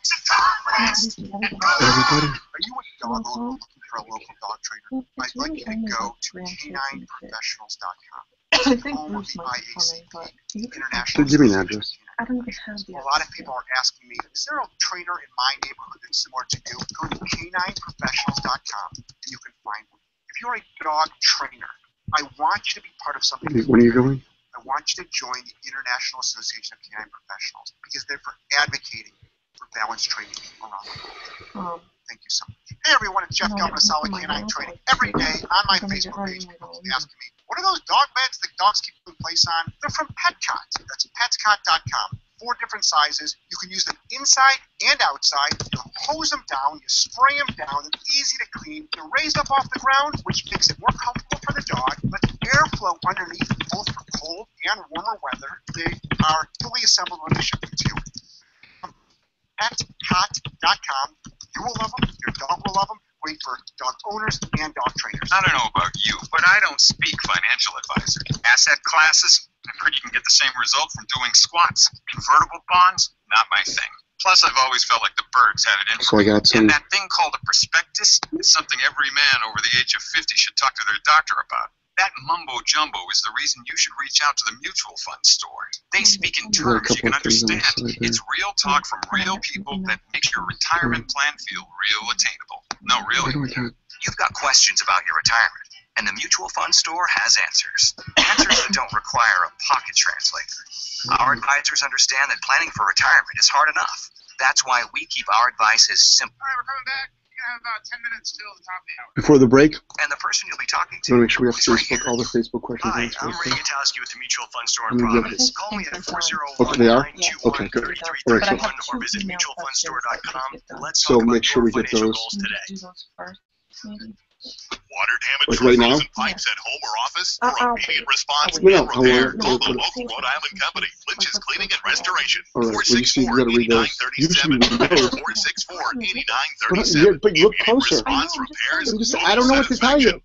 to CarQuest. Everybody? Are you a dog owner looking for a local dog trainer? I'd like you to go to canineprofessionals.com. I think home of Bruce the might be funny, but you can International give me an address. Canine I don't even have the A lot of people are asking me, is there a trainer in my neighborhood that's similar to you? Go to canineprofessionals.com and you can find one. If you're a dog trainer, I want you to be part of something. When are you going? I want you to join the International Association of Canine Professionals because they're for advocating for balanced training around the world. Um, Thank you so much. Hey everyone, it's Jeff No, Gellman of Solid my Canine Training. Every day on my I'm Facebook page, people keep asking me, what are those dog beds that dogs keep in place on? They're from Petcot. That's petcot.com. Four different sizes. You can use them inside and outside. You hose them down, you spray them down. They're easy to clean. They're raised up off the ground, which makes it more comfortable for the dog. Let the airflow underneath, both for cold and warmer weather. They are fully assembled when they ship them to you. Petcot.com. You will love them. Your dog will love them. Great for dog owners and dog trainers. I don't know about you, but I don't speak financial advisor. Asset classes, I'm pretty you can get the same result from doing squats. Convertible bonds, not my thing. Plus, I've always felt like the birds had it in So I got some. And that thing called a prospectus is something every man over the age of 50 should talk to their doctor about. That mumbo jumbo is the reason you should reach out to the mutual fund store. They speak in There are a terms you can of things on the understand. side. It's real talk from real people that makes your retirement plan feel real attainable. No, really. do I get? You've got questions about your retirement, and the Mutual Fund Store has answers. Answers that don't require a pocket translator. Our mm-hmm. advisors understand that planning for retirement is hard enough. That's why we keep our advice as simple. All right, we're coming back. You have about 10 minutes till the top of the hour. Before the break, And the person you'll be talking I want to to make sure we have is right all the Facebook questions. Hi, I'm Facebook. Ray Gutowski with the Mutual Fund Store in Providence. Call me at Okay, they are? 401 Okay, good. All right, so- or visit mutualfundstore.com. Let's So make sure we get those. goals today. Do those first, maybe. Water damage Like right now? frozen pipes at home or office? Uh, For uh, immediate response No, and I repair, call the no, local Rhode Island company, Lynch's Cleaning and Restoration, All right, well, you see, you gotta read those. You should 464-8937, read those. 464-8937. Yeah, but look Immediate closer. response repairs, I'm just, I don't know what to tell you.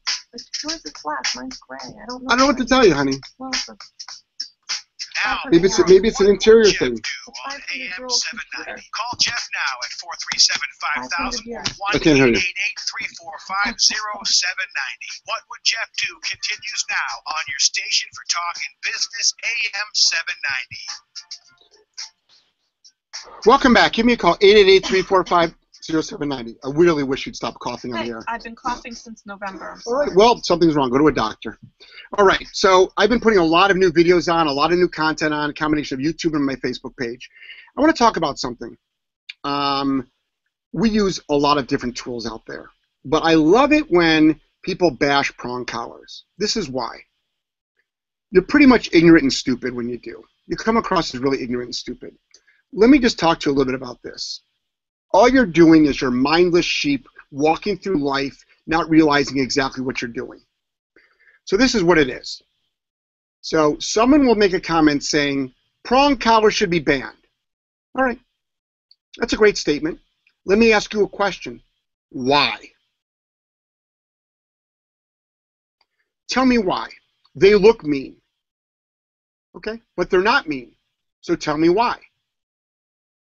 Yours is black, mine's gray. I don't know. I don't know what to tell you, honey. Well, the- Now, Maybe it's maybe it's an interior Jeff thing. on AM 790. Call Jeff now at 437-5000 or I can't hear you. 1-888-345-0790. What would Jeff do continues now on your station for talking business AM 790. Welcome back. Give me a call, 888-345-0790. I really wish you'd stop coughing on the air. I've been coughing since November. All right. Well, something's wrong. Go to a doctor. All right. So I've been putting a lot of new videos on, a lot of new content on, a combination of YouTube and my Facebook page. I want to talk about something. Um, we use a lot of different tools out there, but I love it when people bash prong collars. This is why. You're pretty much ignorant and stupid when you do. You come across as really ignorant and stupid. Let me just talk to you a little bit about this. All you're doing is you're mindless sheep walking through life not realizing exactly what you're doing. So this is what it is. So someone will make a comment saying prong collar should be banned. All right. That's a great statement. Let me ask you a question. Why? Tell me why. They look mean. Okay? But they're not mean. So tell me why.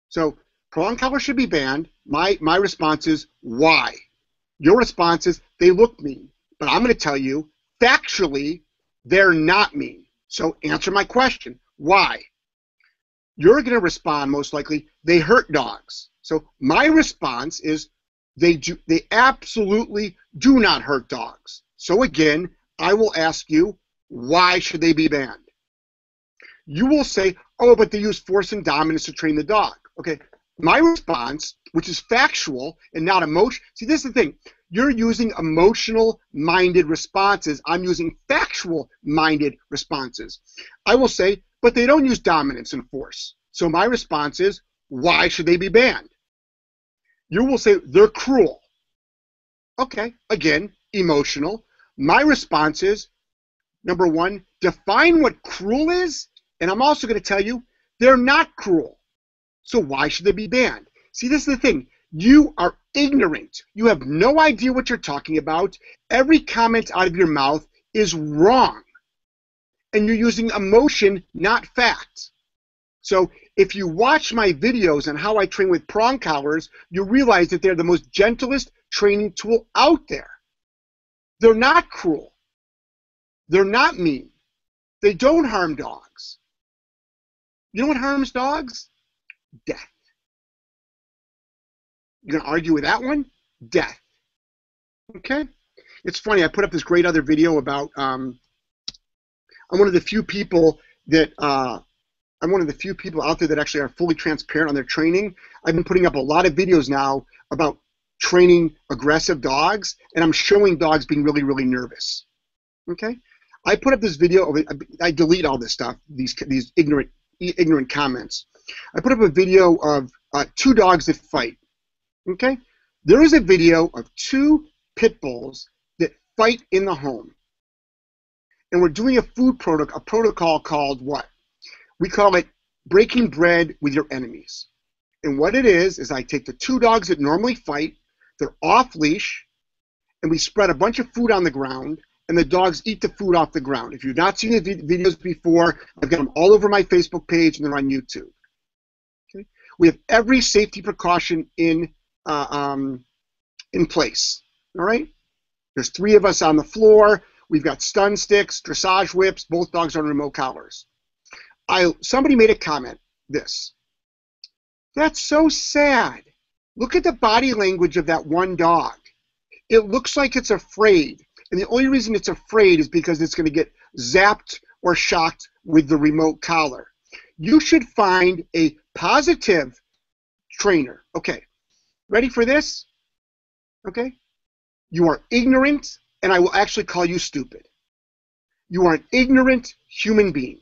So prong collars should be banned. My my response is why? Your response is they look mean. But I'm going to tell you, factually, they're not mean. So answer my question. Why? You're going to respond most likely, they hurt dogs. So my response is they do they absolutely do not hurt dogs. So again, I will ask you, why should they be banned? You will say, oh, but they use force and dominance to train the dog. Okay, my response, which is factual and not emotion. See, this is the thing. You're using emotional minded responses. I'm using factual minded responses. I will say, but they don't use dominance and force. So my response is, why should they be banned? You will say, they're cruel. Okay, again, emotional. My response is, number one, define what cruel is. And I'm also going to tell you, they're not cruel. So why should they be banned? See, this is the thing. You are ignorant. You have no idea what you're talking about. Every comment out of your mouth is wrong. And you're using emotion, not fact. So if you watch my videos on how I train with prong collars, you realize that they're the most gentlest training tool out there. They're not cruel. They're not mean. They don't harm dogs. You know what harms dogs? Death. You're gonna argue with that one? Death. Okay. It's funny. I put up this great other video about. Um, I'm one of the few people that. Uh, I'm one of the few people out there that actually are fully transparent on their training. I've been putting up a lot of videos now about training aggressive dogs, and I'm showing dogs being really, really nervous. Okay. I put up this video. I delete all this stuff. These these ignorant ignorant comments. I put up a video of uh, two dogs that fight. Okay? There is a video of two pit bulls that fight in the home. And we're doing a food protocol, a protocol called what? We call it breaking bread with your enemies. And what it is, is I take the two dogs that normally fight, they're off leash, and we spread a bunch of food on the ground, and the dogs eat the food off the ground. If you've not seen the videos before, I've got them all over my Facebook page and they're on YouTube. We have every safety precaution in uh, um, in place. All right. There's three of us on the floor. We've got stun sticks, dressage whips. Both dogs on remote collars. I somebody made a comment. This. That's so sad. Look at the body language of that one dog. It looks like it's afraid. And the only reason it's afraid is because it's going to get zapped or shocked with the remote collar. You should find a positive trainer. Okay, ready for this? Okay? You are ignorant, and I will actually call you stupid. You are an ignorant human being.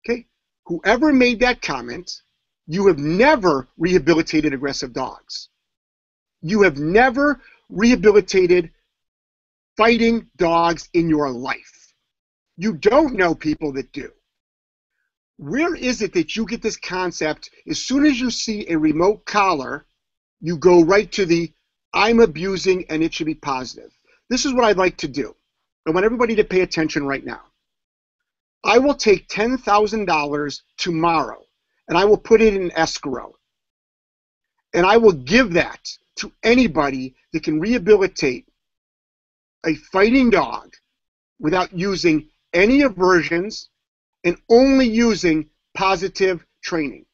Okay? Whoever made that comment, you have never rehabilitated aggressive dogs. You have never rehabilitated fighting dogs in your life. You don't know people that do. Where is it that you get this concept? As soon as you see a remote collar, you go right to the I'm abusing and it should be positive. This is what I'd like to do. I want everybody to pay attention right now. I will take $10,000 tomorrow and I will put it in escrow. And I will give that to anybody that can rehabilitate a fighting dog without using any aversions and only using positive training.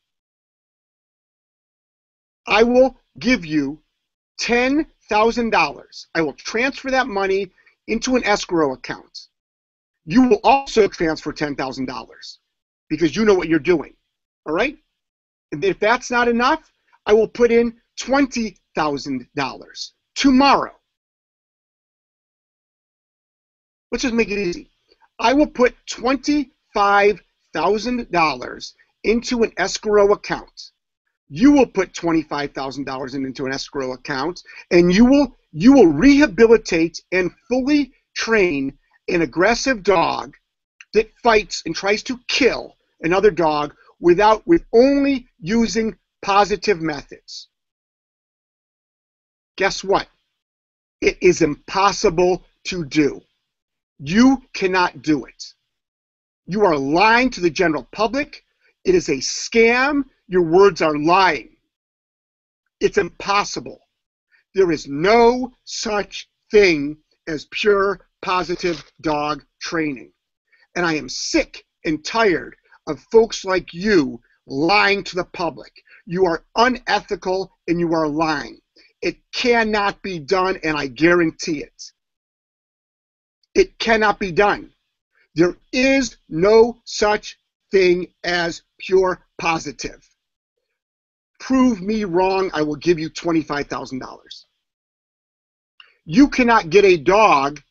I will give you $10,000. I will transfer that money into an escrow account. You will also transfer $10,000 because you know what you're doing. All right? And if that's not enough, I will put in $20,000 tomorrow. Let's just make it easy. I will put $25,000 into an escrow account. You will put $25,000 into an escrow account and you will you will rehabilitate and fully train an aggressive dog that fights and tries to kill another dog without with only using positive methods. Guess what? It is impossible to do. You cannot do it. You are lying to the general public. It is a scam. Your words are lying. It's impossible. There is no such thing as pure positive dog training. And I am sick and tired of folks like you lying to the public. You are unethical and you are lying. It cannot be done, and I guarantee it. It cannot be done. There is no such thing as pure positive. Prove me wrong, I will give you $25,000. You cannot get a dog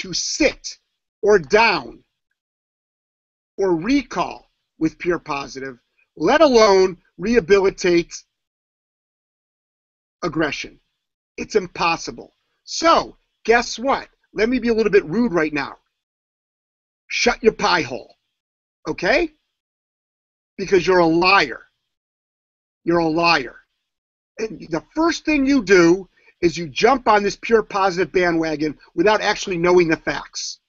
to sit or down or recall with pure positive, let alone rehabilitate aggression. It's impossible. So, guess what? let me be a little bit rude right now. Shut your pie hole. Okay? Because you're a liar. You're a liar. And the first thing you do is you jump on this pure positive bandwagon without actually knowing the facts.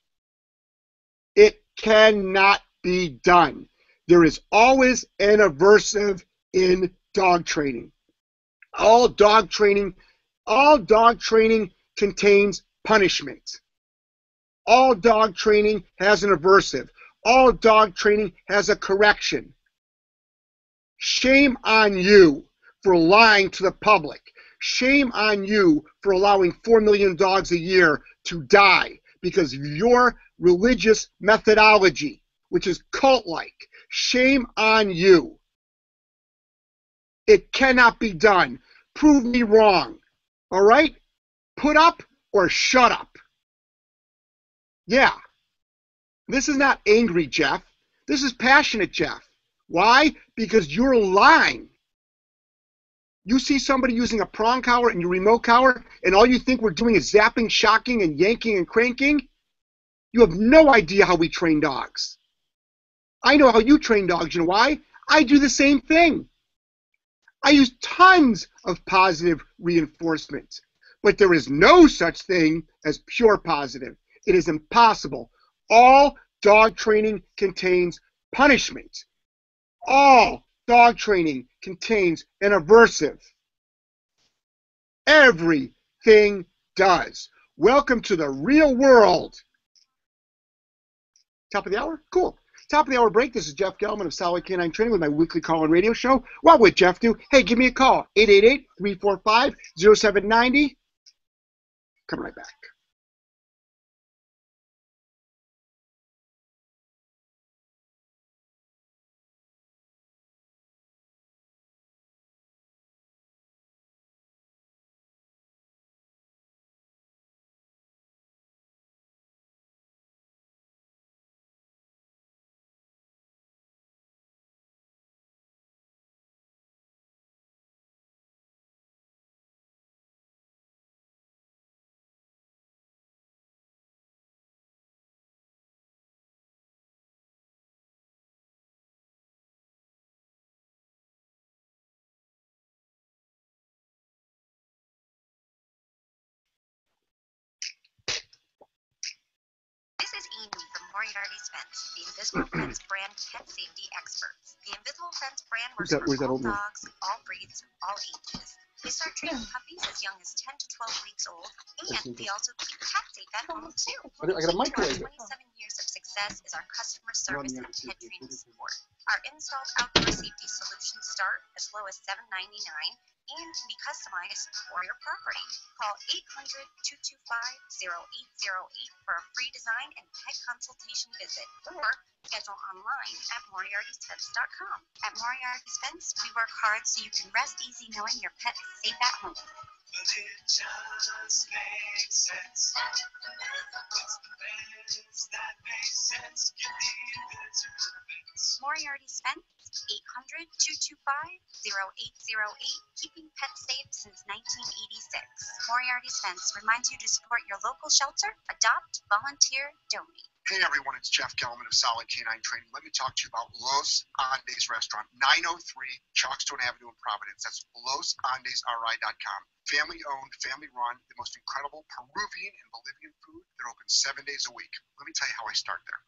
It cannot be done. There is always an aversive in dog training. All dog training, all dog training contains punishment. All dog training has an aversive. All dog training has a correction. Shame on you for lying to the public. Shame on you for allowing 4 million dogs a year to die because of your religious methodology, which is cult like. Shame on you. It cannot be done. Prove me wrong. All right? Put up or shut up. Yeah. This is not angry Jeff. This is passionate Jeff. Why? Because you're lying. You see somebody using a prong collar and your remote collar, and all you think we're doing is zapping, shocking, and yanking and cranking? You have no idea how we train dogs. I know how you train dogs. You know why? I do the same thing. I use tons of positive reinforcement. But there is no such thing as pure positive. It is impossible. All dog training contains punishment. All dog training contains an aversive. Everything does. Welcome to the real world. Top of the hour? Cool. Top of the hour break. This is Jeff Gellman of Solid K9 Training with my weekly call and radio show. What would Jeff do? Hey, give me a call. 888 345 0790. Come right back. Is Amy from Moriarty's Fence, the Invisible Fence brand pet safety experts. The Invisible Fence brand works that- for all old man? dogs, all breeds, all ages. We start training puppies as young as 10 to 12 weeks old, and we also keep cats safe at home too. I got- a Key to our microwave. 27 years of success is our customer service and pet training support. Our installed outdoor safety solutions start as low as $7.99 and can be customized for your property. Call 800-225-0808 for a free design and pet consultation visit or schedule online at moriartysfence.com. At Moriarty's Fence, we work hard so you can rest easy knowing your pet is safe at home. But it just makes sense. It's the that makes sense. Get the inventor fence. Moriarty's Fence, 800-225-0808, keeping pets safe since 1986. Moriarty's Fence reminds you to support your local shelter, adopt, volunteer, donate. Hey everyone, it's Jeff Gellman of Solid K9 Training. Let me talk to you about Los Andes Restaurant, 903 Chalkstone Avenue in Providence. That's LosAndesRI.com. Family owned, family run, the most incredible Peruvian and Bolivian food. They're open seven days a week. Let me tell you how I start there.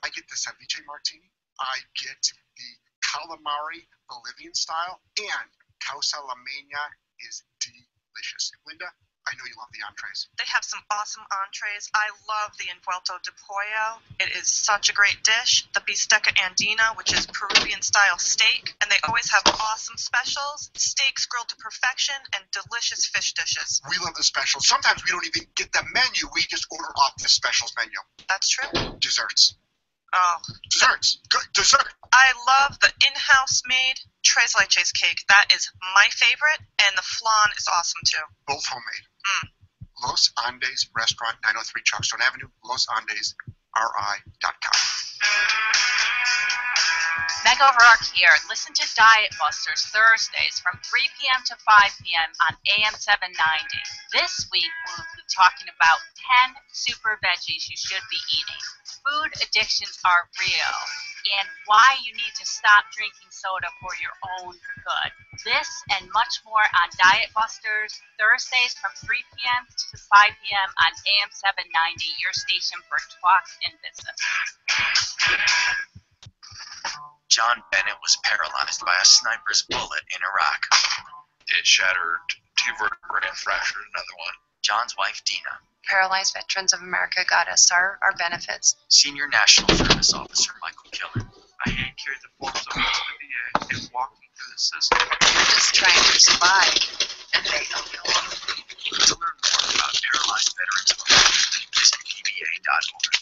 I get the ceviche martini, I get the calamari Bolivian style, and causa limeña is delicious. Linda, I know you love the entrees. They have some awesome entrees. I love the envuelto de pollo. It is such a great dish. The bisteca andina, which is Peruvian style steak, and they always have awesome specials, steaks grilled to perfection, and delicious fish dishes. We love the specials. Sometimes we don't even get the menu. We just order off the specials menu. That's true. Desserts. Oh, Desserts. Good dessert. I love the in-house made tres leches cake. That is my favorite, and the flan is awesome too. Both homemade. Mm. Los Andes Restaurant, 903 Chalkstone Avenue, losandesri.com. Meg here. Listen to Diet Busters Thursdays from 3 p.m. to 5 p.m. on AM 790. This week we'll be talking about 10 super veggies you should be eating. Food addictions are real and why you need to stop drinking soda for your own good. This and much more on Diet Busters Thursdays from 3 p.m. to 5 p.m. on AM 790, your station for talk and business. John Bennett was paralyzed by a sniper's bullet in Iraq. It shattered two vertebrae and fractured another one. John's wife, Dina, Paralyzed Veterans of America got us our, our benefits. Senior National Service Officer Michael Killer, I hand carried the forms over to the VA and walked them through the system. We're just trying to survive, and they don't know. To learn more about paralyzed veterans of America, visit pva.org.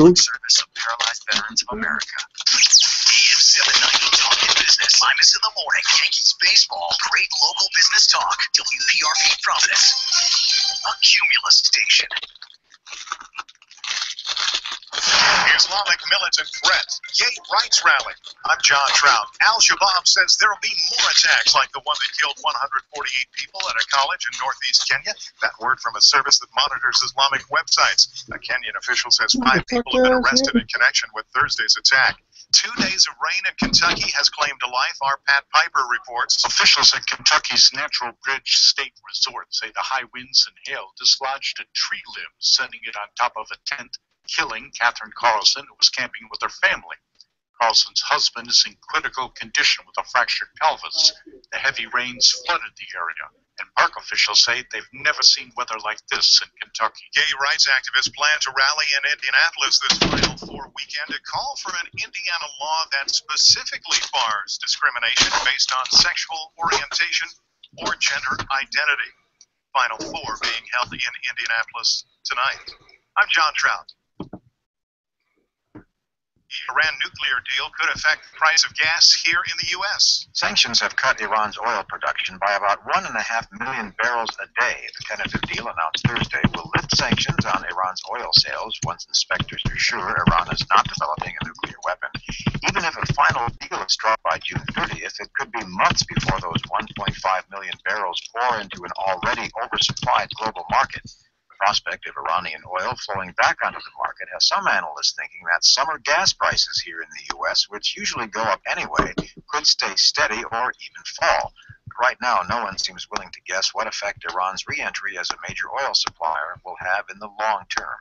Who? Service of Paralyzed Veterans of America. AM 790 Talking Business. Imus in the morning. Yankees baseball. Great local business talk. WPRV Providence. Cumulus station. Islamic militant threat. Gay rights rally. I'm John Trout. Al Shabaab says there will be more attacks like the one that killed 148 people at a college in northeast Kenya. That word from a service that monitors Islamic websites. A Kenyan official says five people have been arrested in connection with Thursday's attack. Two days of rain in Kentucky has claimed a life. Our Pat Piper reports. Officials at Kentucky's Natural Bridge State Resort say the high winds and hail dislodged a tree limb, sending it on top of a tent, killing Catherine Carlson, who was camping with her family. Carlson's husband is in critical condition with a fractured pelvis. The heavy rains flooded the area, and park officials say they've never seen weather like this in Kentucky. Gay rights activists plan to rally in Indianapolis this Final Four weekend to call for an Indiana law that specifically bars discrimination based on sexual orientation or gender identity. Final Four being held in Indianapolis tonight. I'm John Trout. Iran nuclear deal could affect the price of gas here in the U.S. Sanctions have cut Iran's oil production by about 1.5 million barrels a day. The tentative deal announced Thursday will lift sanctions on Iran's oil sales once inspectors are sure Iran is not developing a nuclear weapon. Even if a final deal is struck by June 30th, it could be months before those 1.5 million barrels pour into an already oversupplied global market. The prospect of Iranian oil flowing back onto the market has some analysts thinking that summer gas prices here in the U.S., which usually go up anyway, could stay steady or even fall. But right now, no one seems willing to guess what effect Iran's reentry as a major oil supplier will have in the long term.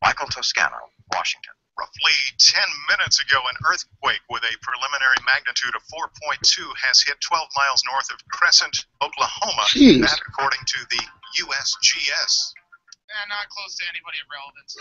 Michael Toscano, Washington. Roughly 10 minutes ago, an earthquake with a preliminary magnitude of 4.2 has hit 12 miles north of Crescent, Oklahoma. Jeez. That according to the USGS. Eh, not close to anybody of relevance.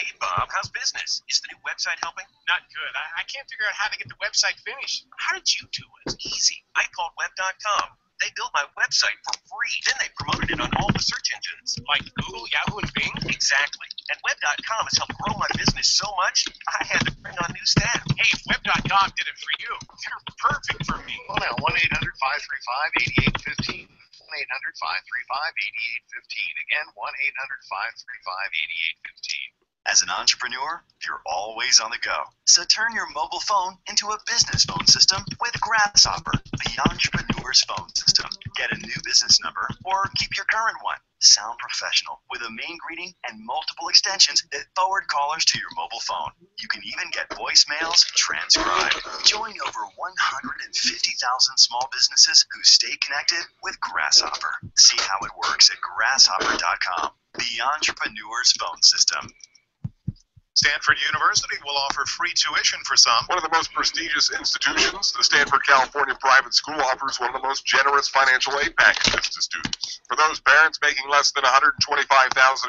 Hey, Bob, how's business? Is the new website helping? Not good. I, I can't figure out how to get the website finished. How did you do it? It's easy. I called web.com. They built my website for free. Then they promoted it on all the search engines. Like Google, Yahoo, and Bing? Exactly. And web.com has helped grow my business so much, I had to bring on new staff. Hey, if web.com did it for you, they're perfect for me. Well, now, 1 800 535 8815. 1 800 535 8815. Again, 1 800 535 8815. As an entrepreneur, you're always on the go. So turn your mobile phone into a business phone system with Grasshopper, the entrepreneur's phone system. Get a new business number or keep your current one. Sound professional with a main greeting and multiple extensions that forward callers to your mobile phone. You can even get voicemails transcribed. Join over 150,000 small businesses who stay connected with Grasshopper. See how it works at grasshopper.com. The entrepreneur's phone system. Stanford University will offer free tuition for some. One of the most prestigious institutions, the Stanford California Private School offers one of the most generous financial aid packages to students. For those parents making less than $125,000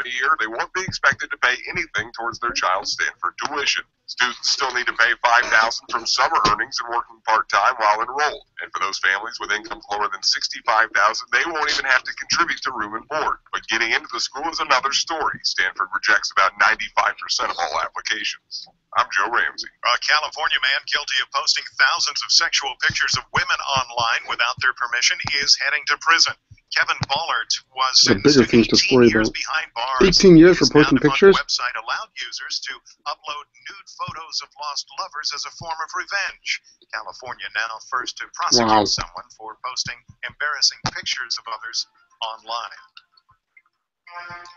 a year, they won't be expected to pay anything towards their child's Stanford tuition. Students still need to pay $5,000 from summer earnings and working part-time while enrolled. And for those families with incomes lower than $65,000, they won't even have to contribute to room and board. But getting into the school is another story. Stanford rejects about 95% of all applications. I'm Joe Ramsey. A California man guilty of posting thousands of sexual pictures of women online without their permission is heading to prison. Kevin Ballard was The bigger sentenced things to 18 worry years about. behind bars. 18 years for posting now-defunct pictures? website allowed users to upload nude photos of lost lovers as a form of revenge. California now first to prosecute Wow. someone for posting embarrassing pictures of others online.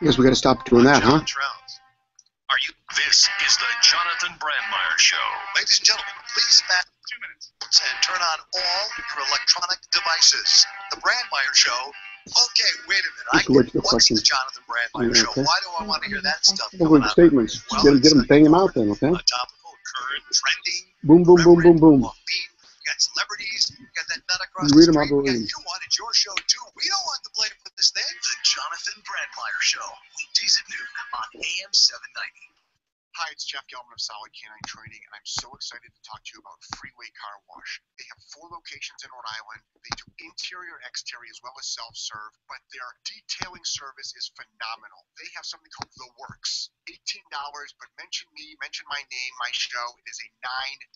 I guess we got to stop doing that, huh? Are you? This is the Jonathan Brandmeier Show. Ladies and gentlemen, please back two minutes and turn on all your electronic devices. The Brandmeier Show. Okay, wait a minute. I Let's go wait get the what's question. the Jonathan Brandmeier Yeah, Show. okay. Why do I want to hear that stuff? Well, with statements. Get, get them, bang them out then, okay? Topical, current, trending. Boom, boom, boom, boom, boom. You got celebrities. You got that nut across You the read 'em, I'll street. believe 'em. You want it your show too. We don't want the blame this thing. The Jonathan Brandmeier Show. Weekdays at noon on AM 790. Hi, it's Jeff Gellman of Solid K9 Training, and I'm so excited to talk to you about Freeway Car Wash. They have four locations in Rhode Island. They do interior and exterior as well as self-serve, but their detailing service is phenomenal. They have something called The Works. $18, but mention me, mention my name, my show. It is a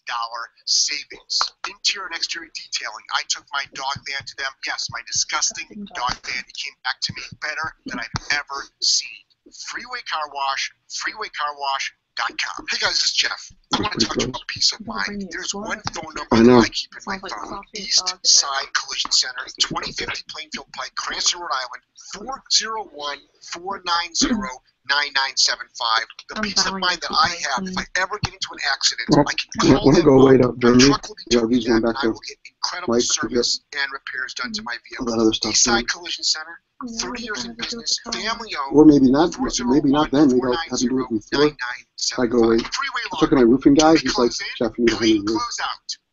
$9 savings. Interior and exterior detailing. I took my dog van to them. Yes, my disgusting dog van. It came back to me better than I've ever seen. Freeway car wash, freeway Car Wash, freewaycarwash.com. Hey guys, it's Jeff. I want to talk to you about peace of mind. There's one phone number I know. that I keep in my phone. East Side Collision Center, 2050 Plainfield Pike, Cranston, Rhode Island, 401-490-9975. The peace of mind that I have, if I ever get into an accident, Well, I can call going to them go up. wait up, Jeremy. Yeah, he's going back I to will get incredible service and repairs done to my all that vehicle. other stuff. East. Side Collision Center, 30 years in business, family owned. Or maybe not. Maybe not then. Maybe I'll have him do it before. I go wait. I was talking to my roofing guy. He's like, Jeff, you need a hundred roof.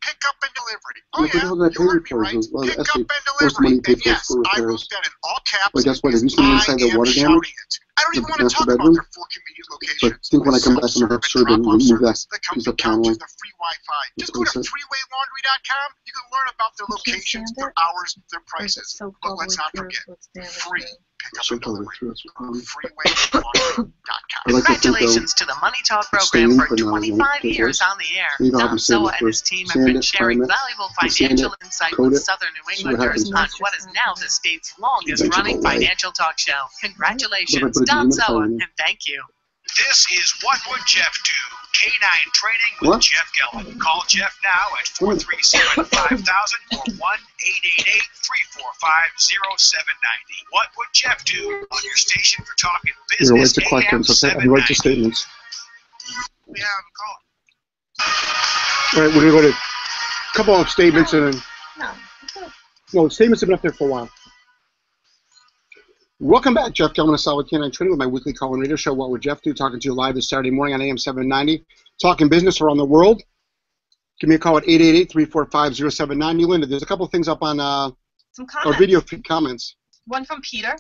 Pick up and delivery. What the hell did I pay you for? It was a lot of estimate. Most money paid for for repairs. Wait, guess what? Have you seen inside the water damage? I don't even want to Master talk about their four convenient locations. But I think when I come back, I'm gonna have Serban remove that piece of paneling. free Wi-Fi. Just go what to it says. freewaylaundry.com. You can learn about their locations, their hours, their prices. But let's not forget, free So totally true. That's freewaylaundry.com. Like Congratulations to the Money Talk program for for 25 years on the air. Don Soa and his team have been sharing valuable financial insight with Southern New Englanders on what is now the state's longest running financial talk show. What if I Congratulations, Don Soa, and thank you. This is What Would Jeff Do? Canine Training with What? Jeff Gellman. Call Jeff now at 437 5000 or 1 888 345 0790. What would Jeff do on your station for talking You're gonna wait to questions, okay? I'll be to statements. We have a call. All right, we're gonna go to a couple of statements and then. No, statements have been up there for a while. Welcome back, Jeff Gellman of Solid K9 Training with my weekly call and radio show, What Would Jeff Do? Talking to you live this Saturday morning on AM 790. Talking business around the world. Give me a call at 888-345-0790. Linda, there's a couple of things up on uh, Some our comments. video feed comments. One from Peter.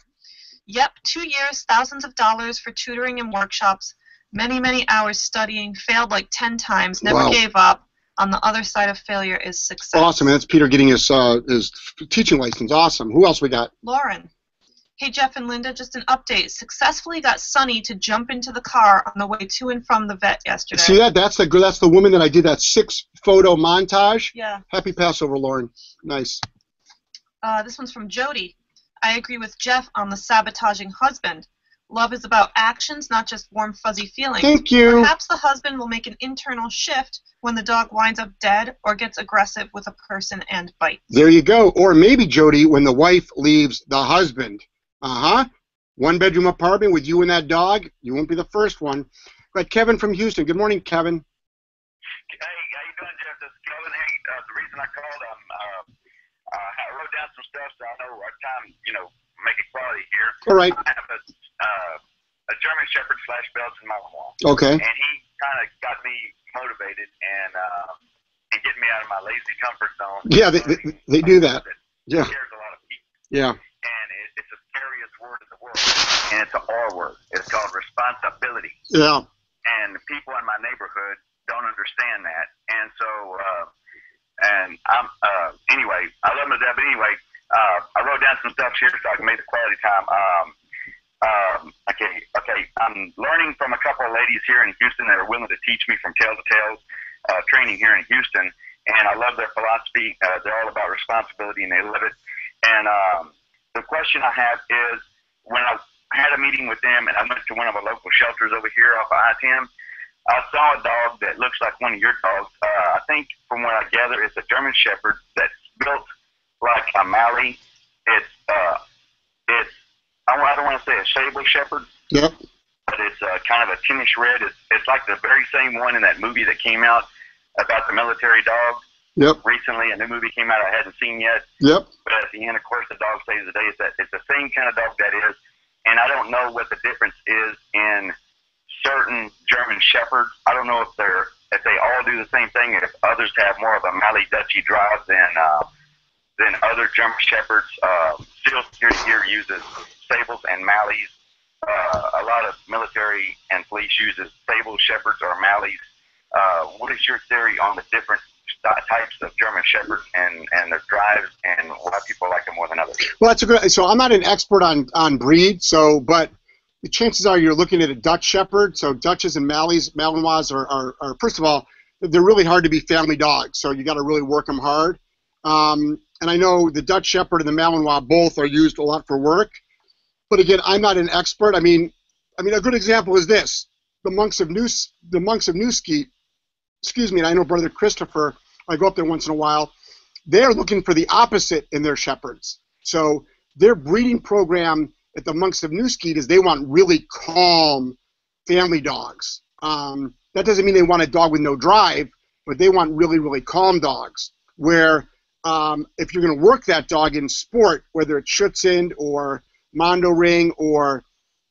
Yep, two years, thousands of dollars for tutoring and workshops, many, many hours studying, failed like 10 times, never Wow. gave up. On the other side of failure is success. Awesome, and that's Peter getting his uh, his teaching license. Awesome. Who else we got? Lauren. Hey, Jeff and Linda, just an update. Successfully got Sunny to jump into the car on the way to and from the vet yesterday. See that? That's the girl. That's the woman that I did that six photo montage. Yeah. Happy Passover, Lauren. Nice. Uh, this one's from Jody. I agree with Jeff on the sabotaging husband. Love is about actions, not just warm, fuzzy feelings. Thank you. Perhaps the husband will make an internal shift when the dog winds up dead or gets aggressive with a person and bites. There you go. Or maybe Jody, when the wife leaves the husband. Uh huh. One bedroom apartment with you and that dog. You won't be the first one. But Kevin from Houston. Good morning, Kevin. Hey, how you doing, Jeff? This is Kevin. Hey, uh, the reason I called, um, uh, uh, I wrote down some stuff so I know our time, you know, make it quality here. All right. I have a, uh, a German Shepherd slash Belgian Malinois. Okay. And he kind of got me motivated and uh, and getting me out of my lazy comfort zone. Yeah, they, they, they do that. Yeah. Scares a lot of people. Yeah. And it, it's the scariest word in the world. And it's an R word. It's called responsibility. Yeah. and people in my neighborhood don't understand that. And so, uh, and I'm uh, anyway, I love to death. But anyway, uh, I wrote down some stuff here so I can make the quality time. Um, um, okay, okay. I'm learning from a couple of ladies here in Houston that are willing to teach me from tail to tails uh, training here in Houston, and I love their philosophy. Uh, they're all about responsibility, and they live it. And um, the question I have is, when I had a meeting with them, and I went to one of our local shelters over here off of I-10, I saw a dog that looks like one of your dogs. Uh, I think, from what I gather, it's a German Shepherd that's built like a Mallee. It's uh, it's I don't- I don't want to say a sable Shepherd, Yep. but it's uh, kind of a tinnish red. It's it's like the very same one in that movie that came out about the military dog Yep. recently. A new movie came out I hadn't seen yet. Yep. But at the end, of course, the dog saves the day. It's, that, it's the same kind of dog that is. And I don't know what the difference is in certain German Shepherds. I don't know if they're if they all do the same thing, if others have more of a Mallee Dutchy drive than uh, than other German Shepherds. Uh, Still Security here uses Sables and Mallees. Uh, a lot of military and police uses Sable Shepherds or Mallees. Uh, what is your theory on the different st- types of German Shepherds and, and their drives and why people like them more than others? Well, that's a good. So I'm not an expert on on breed. So, but the chances are you're looking at a Dutch Shepherd. So Dutches and Malleys, Malinois are, are, are first of all, they're really hard to be family dogs. So you got to really work them hard. Um, and I know the Dutch Shepherd and the Malinois both are used a lot for work. But again, I'm not an expert. I mean, I mean a good example is this: the monks of New the monks of New Skete. Excuse me. And I know Brother Christopher. I go up there once in a while. They're looking for the opposite in their shepherds. So their breeding program at the monks of New Skete is they want really calm family dogs. Um, that doesn't mean they want a dog with no drive, but they want really, really calm dogs. Where um, if you're going to work that dog in sport, whether it's Schutzhund or Mondioring or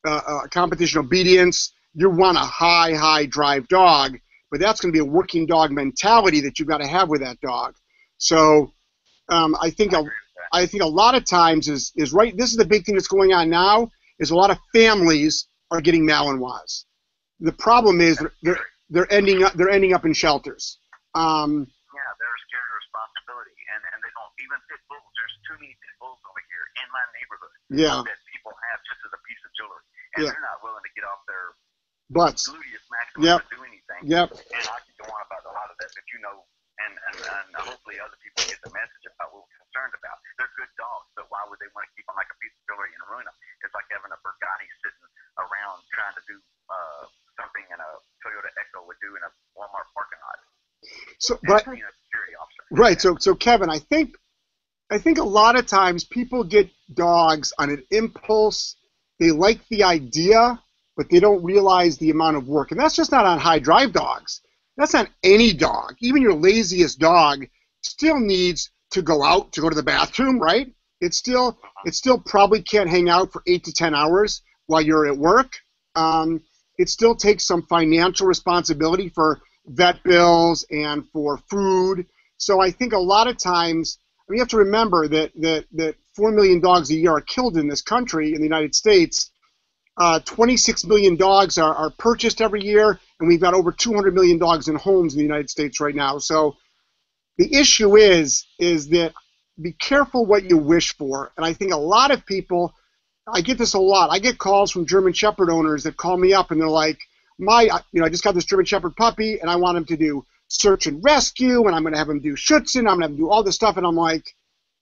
uh, uh, competition obedience, you want a high, high drive dog. But that's going to be a working dog mentality that you've got to have with that dog. So um, I think a, I think a lot of times is is right. This is the big thing that's going on now. Is a lot of families are getting Malinois. The problem is they're they're ending up they're ending up in shelters. Um, Yeah, they're scared of responsibility, and, and they don't even pit bulls. There's too many pit bulls over here in my neighborhood Yeah. that people have just as a piece of jewelry, and Yeah. they're not willing to get off their Butts. gluteus maximus Yep. do anything. Yep. And I could go on about a lot of that, but you know, and, and, and hopefully other people get the message about what we're concerned about. They're good dogs, but why would they want to keep them like a piece of jewelry and ruin them? It's like having a Bugatti sitting around trying to do uh, something in a Toyota Echo would do in a Walmart parking lot. So, but Being a security officer. Right. So, so Kevin, I think, I think a lot of times people get dogs on an impulse. They like the idea, but they don't realize the amount of work, and that's just not on high drive dogs. That's on any dog. Even your laziest dog still needs to go out to go to the bathroom, right? It still it still probably can't hang out for eight to ten hours while you're at work. Um, it still takes some financial responsibility for vet bills and for food. So I think a lot of times I mean, you have to remember that that that four million dogs a year are killed in this country in the United States. Uh, 26 million dogs are, are purchased every year, and we've got over 200 million dogs in homes in the United States right now. So the issue is is that be careful what you wish for. And I think a lot of people, I get this a lot. I get calls from German Shepherd owners that call me up and they're like, my, you know, I just got this German Shepherd puppy and I want him to do search and rescue and I'm going to have him do schutzen. I'm going to have him do all this stuff. And I'm like,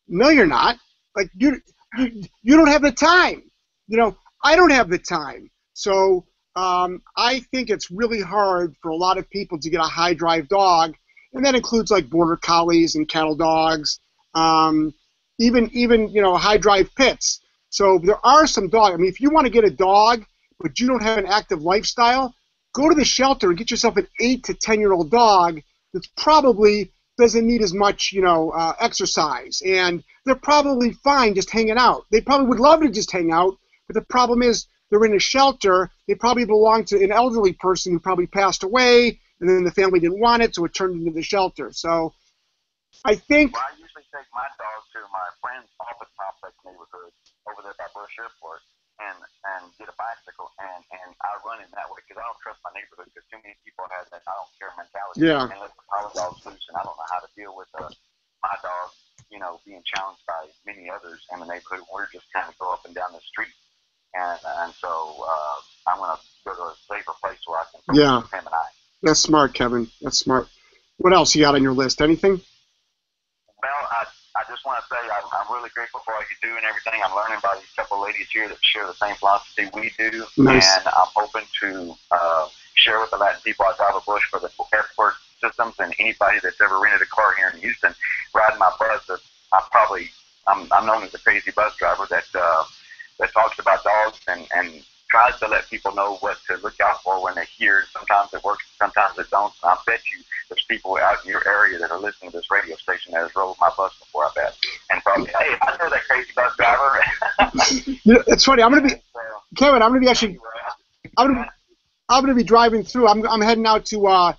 no, you're not. Like you, you, you don't have the time. You know, I don't have the time. So um, I think it's really hard for a lot of people to get a high drive dog, and that includes like border collies and cattle dogs, um, even even you know high drive pits. So there are some dogs. I mean, if you want to get a dog but you don't have an active lifestyle, go to the shelter and get yourself an eight to ten year old dog that's probably doesn't need as much you know uh, exercise, and they're probably fine just hanging out. They probably would love to just hang out, but the problem is they're in a shelter. They probably belong to an elderly person who probably passed away, and then the family didn't want it, so it turned into the shelter. So I think Well, I usually take my dog to my friend's office complex neighborhood over there by Bush Airport and and get a bicycle and and I run in that way because I don't trust my neighborhood because too many people have that I don't care mentality. Yeah. And let the power dogs loose and I don't know how to deal with uh, my dog, you know, being challenged by many others in the neighborhood. We're just kind of go up and down the street. And and so uh, I'm gonna go to a safer place where I can Yeah. with him and I. that's smart, Kevin. That's smart. What else you got on your list? Anything? Well, I, I just want to say I'm, I'm really grateful for all you do and everything. I'm learning by these couple ladies here that share the same philosophy we do, Nice. and I'm hoping to uh, share with the Latin people I drive a bush for the airport systems and anybody that's ever rented a car here in Houston, riding my bus. That I'm probably I'm, I'm known as a crazy bus driver that uh, that talks about dogs and and tries to let people know what to look out for when they hear. Sometimes it works, sometimes it don't. And I bet you there's people out in your area that are listening to this radio station that has rode my bus before. I bet, and probably, hey, I know that crazy bus driver. You know, it's funny. I'm gonna be Kevin. I'm gonna be actually. I'm gonna. I'm gonna be driving through. I'm. I'm heading out to. Uh,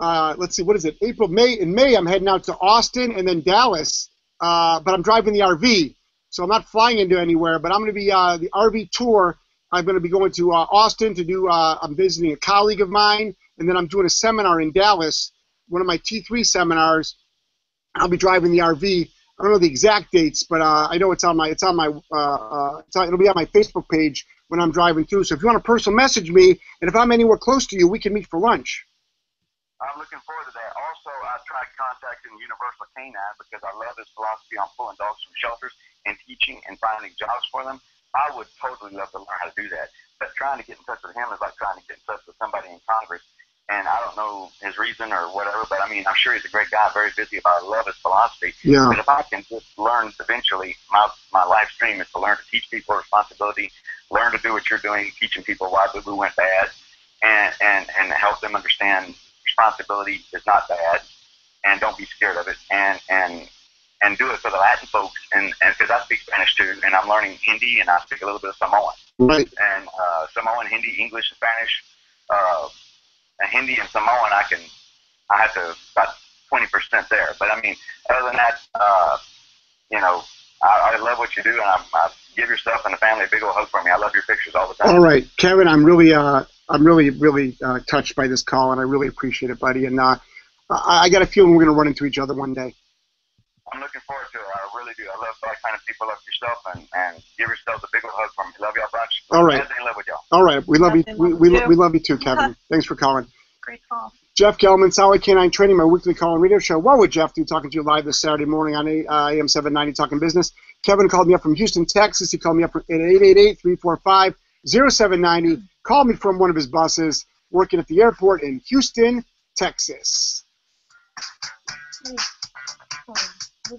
uh, let's see. What is it? April, May. In May, I'm heading out to Austin and then Dallas. Uh, but I'm driving the RV, so I'm not flying into anywhere. But I'm gonna be uh, the RV tour. I'm gonna be going to uh, Austin to do. Uh, I'm visiting a colleague of mine, and then I'm doing a seminar in Dallas. One of my T3 seminars. I'll be driving the RV. I don't know the exact dates, but uh, I know it's on my it's on my uh, uh, it's on, it'll be on my Facebook page when I'm driving through. So if you want to personal message me, and if I'm anywhere close to you, we can meet for lunch. I'm looking forward to that. Also, I tried contacting Universal K9 because I love his philosophy on pulling dogs from shelters and teaching and finding jobs for them. I would totally love to learn how to do that. But trying to get in touch with him is like trying to get in touch with somebody in Congress. And I don't know his reason or whatever, but I mean, I'm sure he's a great guy, very busy, but I love his philosophy. Yeah. But if I can just learn eventually, my, my life stream is to learn to teach people responsibility, learn to do what you're doing, teaching people why boo boo went bad, and, and, and help them understand responsibility is not bad, and don't be scared of it, and, and, and do it for the Latin folks, and because I speak Spanish too, and I'm learning Hindi, and I speak a little bit of Samoan Right. and uh, Samoan, Hindi, English, Spanish. Uh, and Hindi and Samoan, I can, I have to about twenty percent there. But I mean, other than that, uh, you know, I, I love what you do, and I, I give yourself and the family a big old hug for me. I love your pictures all the time. All right, Kevin. I'm really uh, I'm really really uh, touched by this call, and I really appreciate it, buddy. And uh, I, I got a feeling we're gonna run into each other one day. I'm looking forward to it. I really do. I love that kind of people like yourself, and, and give yourself a big old hug from me. Love y'all much. All right. Everything love with y'all. All right, we love you. We, love we, you. we love you too, Kevin. Thanks for calling. Great call. Jeff Gellman, Solid K9 Training, my weekly call and radio show. What would Jeff do? Talking to you live this Saturday morning on A- uh, AM 790 Talking Business. Kevin called me up from Houston, Texas. He called me up at 888-345-0790. Called me from one of his buses working at the airport in Houston, Texas. I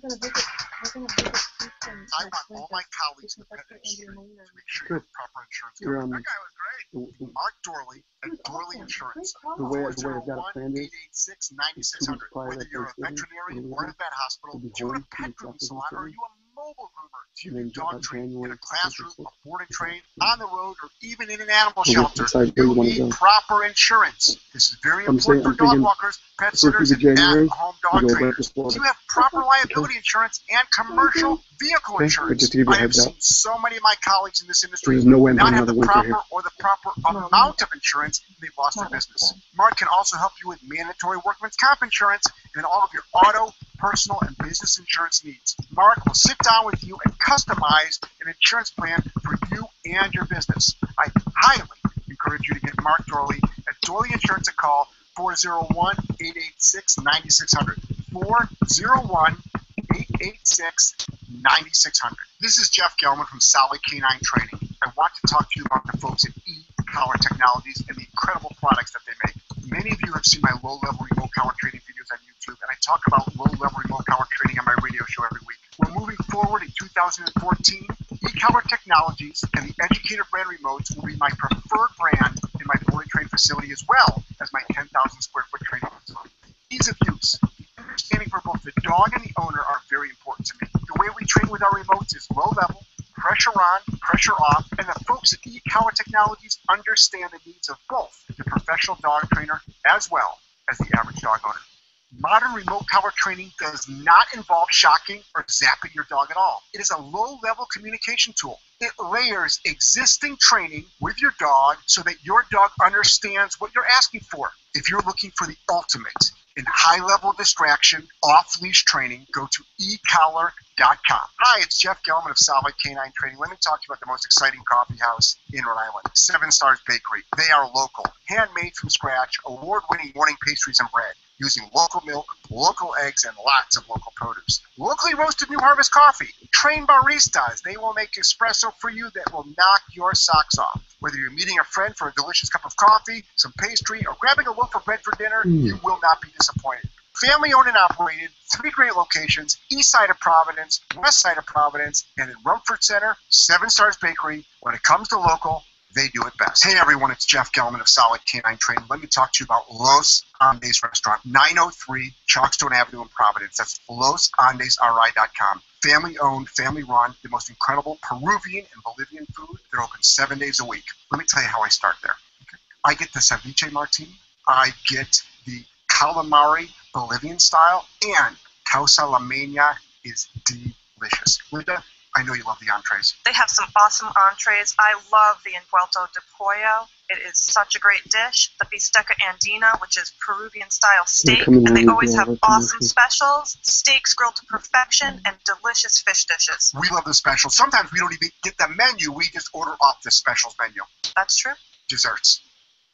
want all my colleagues in the pet industry to make sure you have proper insurance coverage. um, That guy was great. Mark Dorley at Dorley Insurance. The way, the way I've got it planned is, Whether you're a veterinarian and or a vet hospital, we'll do you own a pet to grooming salon, or are you a mobile groomer? you can dog train in a classroom, 26th. a boarding train, on the road, or even in an animal shelter, decide you you need go. proper insurance. This is very I'm saying- important for I'm dog walkers, pet sitters, and at-home dog trainers. to Florida. You have proper liability insurance and commercial vehicle Okay, insurance. just to give you a I have heads up. seen so many of my colleagues in this industry There's no way I'm not have the another winter proper here. or the proper amount of insurance, and they've lost their business. Mark can also help you with mandatory workman's comp insurance and all of your auto, personal, and business insurance needs. Mark will sit down with you and customize an insurance plan for you and your business. I highly encourage you to get Mark Dorley at Dorley Insurance a call 401 886 9600. 401 886 9600. This is Jeff Gellman from Solid K9 Training. I want to talk to you about the folks at E-Collar Technologies and the incredible products that they make. Many of you have seen my low-level remote collar training YouTube, and I talk about low-level remote collar training on my radio show every week. We're moving forward in 2014. E-Collar Technologies and the Educator brand remotes will be my preferred brand in my boarding train facility as well as my 10,000 square foot training facility. Ease of use. Understanding for both the dog and the owner are very important to me. The way we train with our remotes is low level, pressure on, pressure off, and the folks at E-Collar Technologies understand the needs of both the professional dog trainer as well as the average dog owner. Modern remote collar training does not involve shocking or zapping your dog at all. It is a low level communication tool. It layers existing training with your dog so that your dog understands what you're asking for. If you're looking for the ultimate in high level distraction, off leash training, go to ecollar.com. Hi, it's Jeff Gellman of Solid K9 Training. Let me talk to you about the most exciting coffee house in Rhode Island, Seven Stars Bakery. They are local, handmade from scratch, award winning morning pastries and bread using local milk, local eggs, and lots of local produce. Locally roasted New Harvest coffee, trained baristas. They will make espresso for you that will knock your socks off. Whether you're meeting a friend for a delicious cup of coffee, some pastry, or grabbing a loaf of bread for dinner, Mm. you will not be disappointed. Family owned and operated, three great locations, east side of Providence, west side of Providence, and in Rumford Center, Seven Stars Bakery. When it comes to local, they do it best. Hey everyone, it's Jeff Gellman of Solid K9 Training. Let me talk to you about Los Andes Restaurant, 903 Chalkstone Avenue in Providence. That's LosAndesRI.com. Family owned, family run, the most incredible Peruvian and Bolivian food. They're open seven days a week. Let me tell you how I start there. Okay. I get the ceviche martini. I get the calamari Bolivian style, and causa limeña is delicious. Linda, I know you love the entrees. They have some awesome entrees. I love the envuelto de pollo. It is such a great dish. The bisteca andina, which is Peruvian style steak, and they always have awesome specials, steaks grilled to perfection, and delicious fish dishes. We love the specials. Sometimes we don't even get the menu. We just order off the specials menu. That's true. Desserts.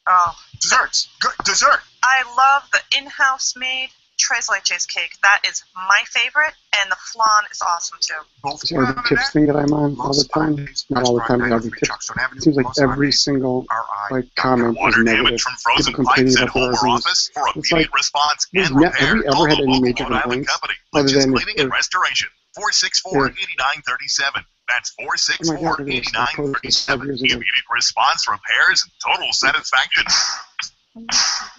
Oh, Desserts. Good dessert. I love the in-house made tres leches cake. That is my favorite, and the flan is awesome too. Both See the tips thing that I'm on all the time? Not all the time, but every tip. It seems like every single like comment is negative. from People complaining about the home resins. for It's like, response we've and ne- have we ever had any major complaints company. other than Cleaning and if- Restoration. 464 8937. That's Oh my God, 464 look at this. I posted this five 8937. years ago. Immediate response repairs and total satisfaction.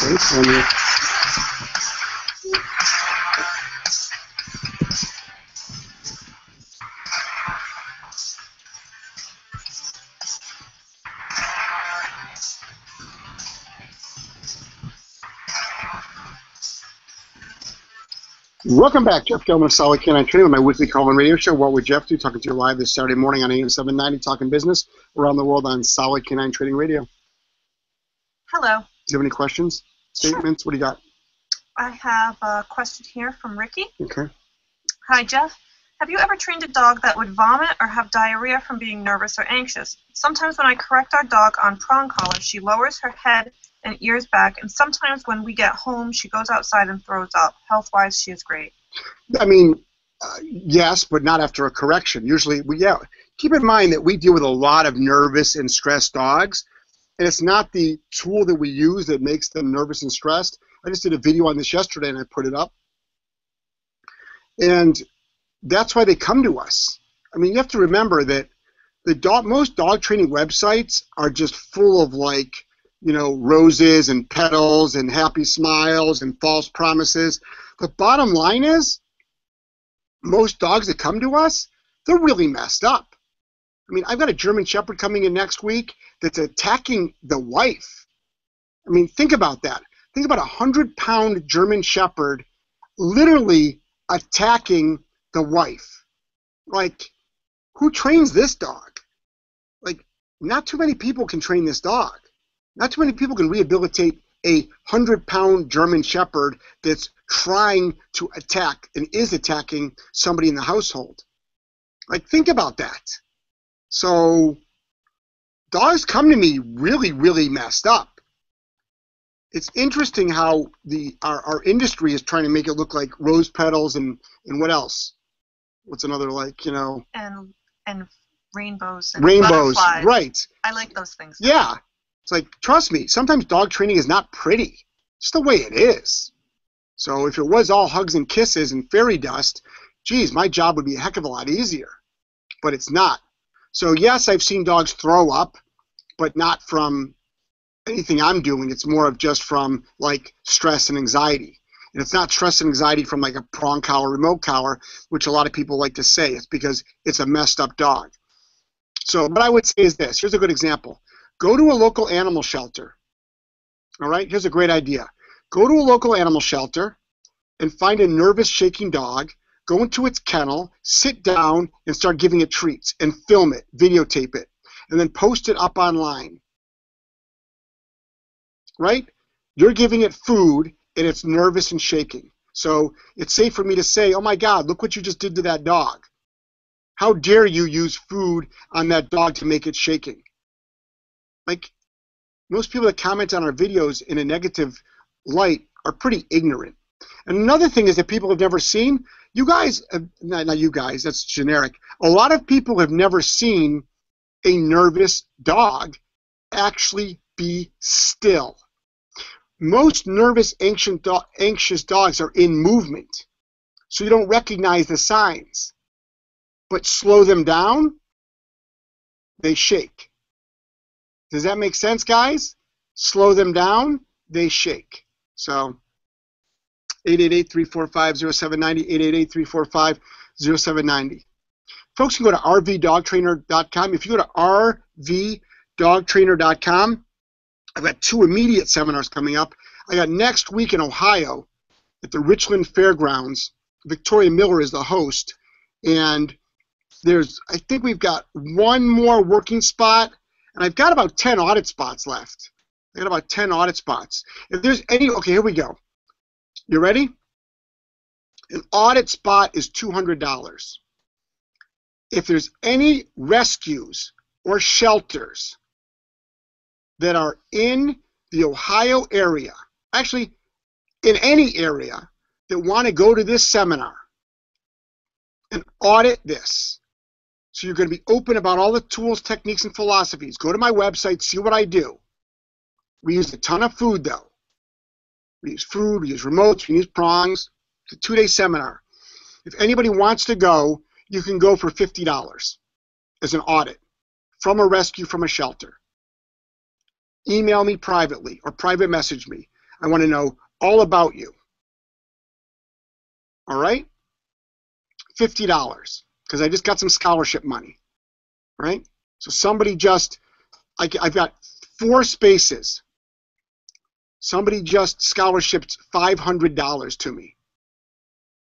When you- Welcome back, Jeff Gellman of Solid K9 Training with my weekly call-in radio show. What would Jeff do? Talking to you live this Saturday morning on AM 790, talking business around the world on Solid K9 Training Radio. Do you have any questions, statements? What do you got? I have a question here from Ricky. Okay. Hi, Jeff. Have you ever trained a dog that would vomit or have diarrhea from being nervous or anxious? Sometimes when I correct our dog on prong collar, she lowers her head and ears back, and sometimes when we get home, she goes outside and throws up. Health wise, she is great. I mean, uh, yes, but not after a correction. Usually, we yeah. Keep in mind that we deal with a lot of nervous and stressed dogs, and it's not the tool that we use that makes them nervous and stressed. I just did a video on this yesterday, and I put it up, and that's why they come to us. I mean, you have to remember that the dog, most dog training websites are just full of like you know, roses and petals and happy smiles and false promises. The bottom line is, most dogs that come to us, they're really messed up. I mean, I've got a German Shepherd coming in next week that's attacking the wife. I mean, think about that. Think about a hundred pound German Shepherd literally attacking the wife. Like, who trains this dog? Like, not too many people can train this dog. Not too many people can rehabilitate a hundred pound German Shepherd that's trying to attack and is attacking somebody in the household. Like, think about that. So, dogs come to me really, really messed up. It's interesting how the our, our industry is trying to make it look like rose petals and, and what else? What's another like, you know, And and rainbows and rainbows, butterflies. right? I like those things. Yeah. It's like, trust me, sometimes dog training is not pretty. It's the way it is. So if it was all hugs and kisses and fairy dust, geez, my job would be a heck of a lot easier. But it's not. So yes, I've seen dogs throw up, but not from anything I'm doing. It's more of just from like stress and anxiety. And it's not stress and anxiety from like a prong collar, or remote collar, which a lot of people like to say. It's because it's a messed up dog. So what I would say is this. Here's a good example. Go to a local animal shelter. All right, here's a great idea. Go to a local animal shelter and find a nervous, shaking dog. Go into its kennel, sit down, and start giving it treats and film it, videotape it, and then post it up online. Right? You're giving it food and it's nervous and shaking. So it's safe for me to say, oh my God, look what you just did to that dog. How dare you use food on that dog to make it shaking? Like, most people that comment on our videos in a negative light are pretty ignorant. And another thing is that people have never seen, you guys, have, not, not you guys, that's generic. A lot of people have never seen a nervous dog actually be still. Most nervous, do- anxious dogs are in movement, so you don't recognize the signs. But slow them down, they shake. Does that make sense, guys? Slow them down, they shake. So 888-345-0790, 888-345-0790. Folks can go to rvdogtrainer.com. If you go to rvdogtrainer.com, I've got two immediate seminars coming up. I got next week in Ohio at the Richland Fairgrounds. Victoria Miller is the host, and there's I think we've got one more working spot, and I've got about 10 audit spots left. I got about 10 audit spots. If there's any, okay, here we go. You ready? An audit spot is $200. If there's any rescues or shelters that are in the Ohio area, actually in any area, that want to go to this seminar and audit this. So you're going to be open about all the tools, techniques, and philosophies. Go to my website, see what I do. We use a ton of food, though. We use food, we use remotes, we use prongs. It's a two-day seminar. If anybody wants to go, you can go for $50 as an audit from a rescue from a shelter. Email me privately or private message me. I want to know all about you. All right? $50 because I just got some scholarship money. Right? So somebody just, I, I've got four spaces. Somebody just scholarshiped $500 to me.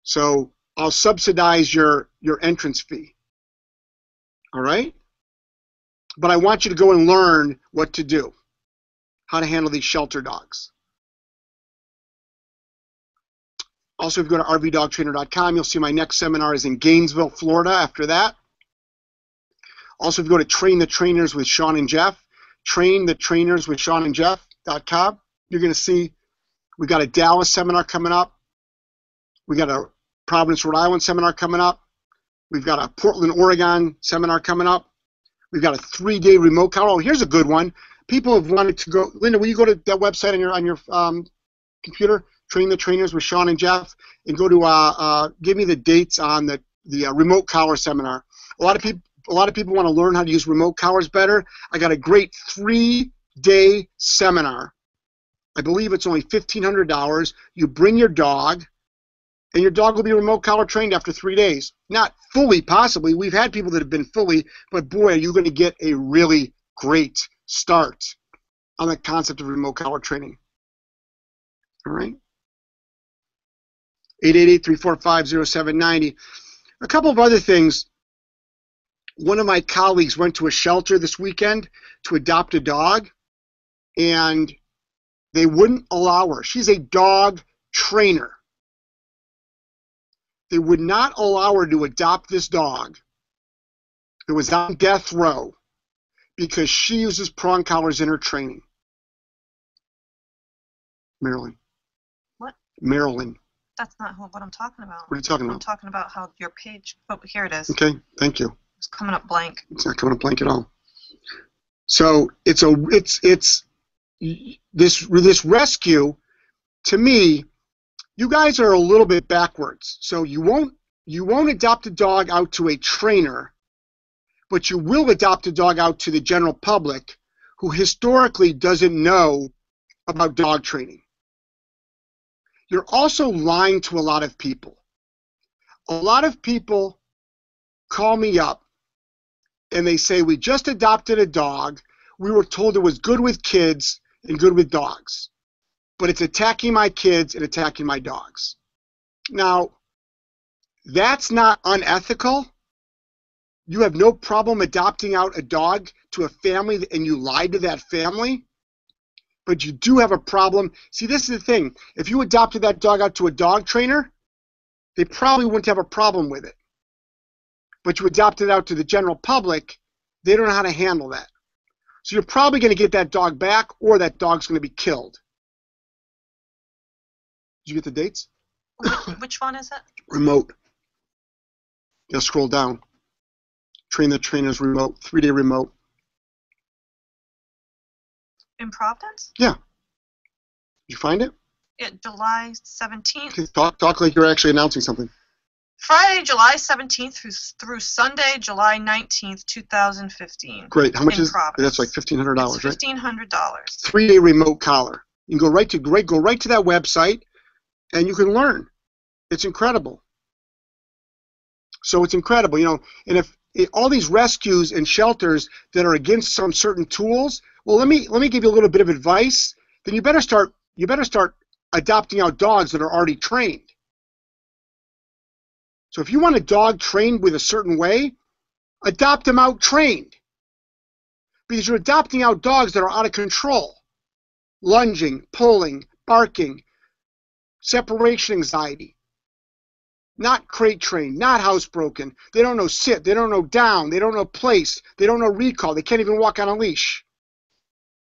So I'll subsidize your, your entrance fee. All right? But I want you to go and learn what to do, how to handle these shelter dogs. Also, if you go to rvdogtrainer.com, you'll see my next seminar is in Gainesville, Florida after that. Also, if you go to Train the Trainers with Sean and Jeff, train the trainers with Sean and Jeff.com, you're going to see we got a Dallas seminar coming up. We got a Providence, Rhode Island seminar coming up. We've got a Portland, Oregon seminar coming up. We've got a three-day remote collar. Oh, here's a good one. People have wanted to go. Linda, will you go to that website on your on your um, computer? Train the trainers with Sean and Jeff, and go to uh, uh, give me the dates on the the uh, remote collar seminar. A lot of people a lot of people want to learn how to use remote collars better. I got a great three day seminar. I believe it's only $1,500. You bring your dog, and your dog will be remote collar trained after three days. Not fully, possibly. We've had people that have been fully, but boy, are you going to get a really great start on the concept of remote collar training. All right? 888-345-0790. A couple of other things. One of my colleagues went to a shelter this weekend to adopt a dog, and they wouldn't allow her. She's a dog trainer. They would not allow her to adopt this dog that was on death row because she uses prong collars in her training. Marilyn. What? Marilyn. That's not who- what I'm talking about. What are you talking about? I'm talking about how your page. Oh, here it is. Okay, thank you. It's coming up blank. It's not coming up blank at all. So it's a it's it's this this rescue. To me, you guys are a little bit backwards. So you won't you won't adopt a dog out to a trainer, but you will adopt a dog out to the general public, who historically doesn't know about dog training. You're also lying to a lot of people. A lot of people call me up and they say, We just adopted a dog. We were told it was good with kids and good with dogs, but it's attacking my kids and attacking my dogs. Now, that's not unethical. You have no problem adopting out a dog to a family and you lied to that family, but you do have a problem. See, this is the thing. If you adopted that dog out to a dog trainer, they probably wouldn't have a problem with it but you adopt it out to the general public, they don't know how to handle that. So you're probably going to get that dog back, or that dog's going to be killed. Did you get the dates? Which one is it? Remote. You scroll down. Train the trainers remote, three day remote. In Providence? Yeah. Did you find it? Yeah, July 17th. Okay, talk, talk like you're actually announcing something. Friday, July 17th through, through Sunday, July 19th, 2015. Great. How much is Providence. that's like fifteen hundred dollars, right? $1,500. Three day remote collar. You can go right to great go right to that website and you can learn. It's incredible. So it's incredible, you know, and if if all these rescues and shelters that are against some certain tools, well let me let me give you a little bit of advice. Then you better start you better start adopting out dogs that are already trained. So if you want a dog trained with a certain way, adopt them out trained. Because you're adopting out dogs that are out of control. Lunging, pulling, barking, separation anxiety. Not crate trained, not housebroken. They don't know sit, they don't know down, they don't know place, they don't know recall, they can't even walk on a leash.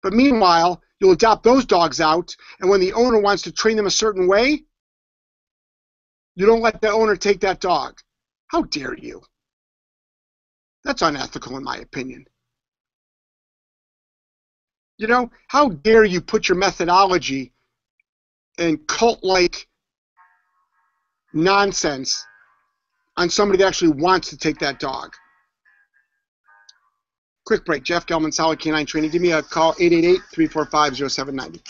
But meanwhile, you'll adopt those dogs out, and when the owner wants to train them a certain way, you don't let the owner take that dog. How dare you? That's unethical, in my opinion. You know, how dare you put your methodology and cult like nonsense on somebody that actually wants to take that dog? Quick break. Jeff Gellman, Solid K9 Training. Give me a call, 888 345 0790.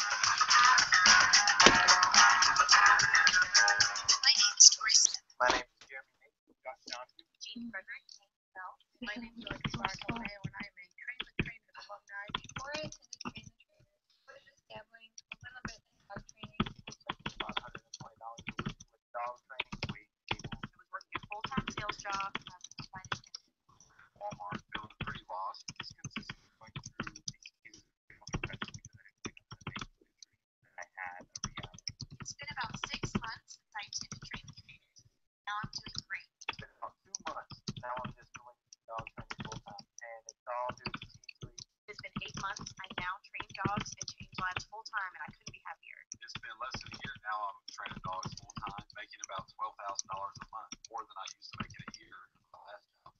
My name is George Clark Ohio, and I'm a train the trainer alumni. Before I attended train the trainer, I was just dabbling a little bit in dog training. About $120 a week with dog training. We I was working a full-time sales job. um, finding Walmart, feeling pretty lost. Just consistently going through these queues of professionals that I think I'm gonna make the dream that I had a reality. It's been about six months since I attended train the trainers. Now I'm doing great. It's been about two months. Now I'm just doing dog training full time, and it's all due to T3. It's been eight months. I now train dogs and change lives full time, and I couldn't be happier. It's been less than a year now. I'm training dogs full time, making about twelve thousand dollars a month, more than I used to make in a year in my last job.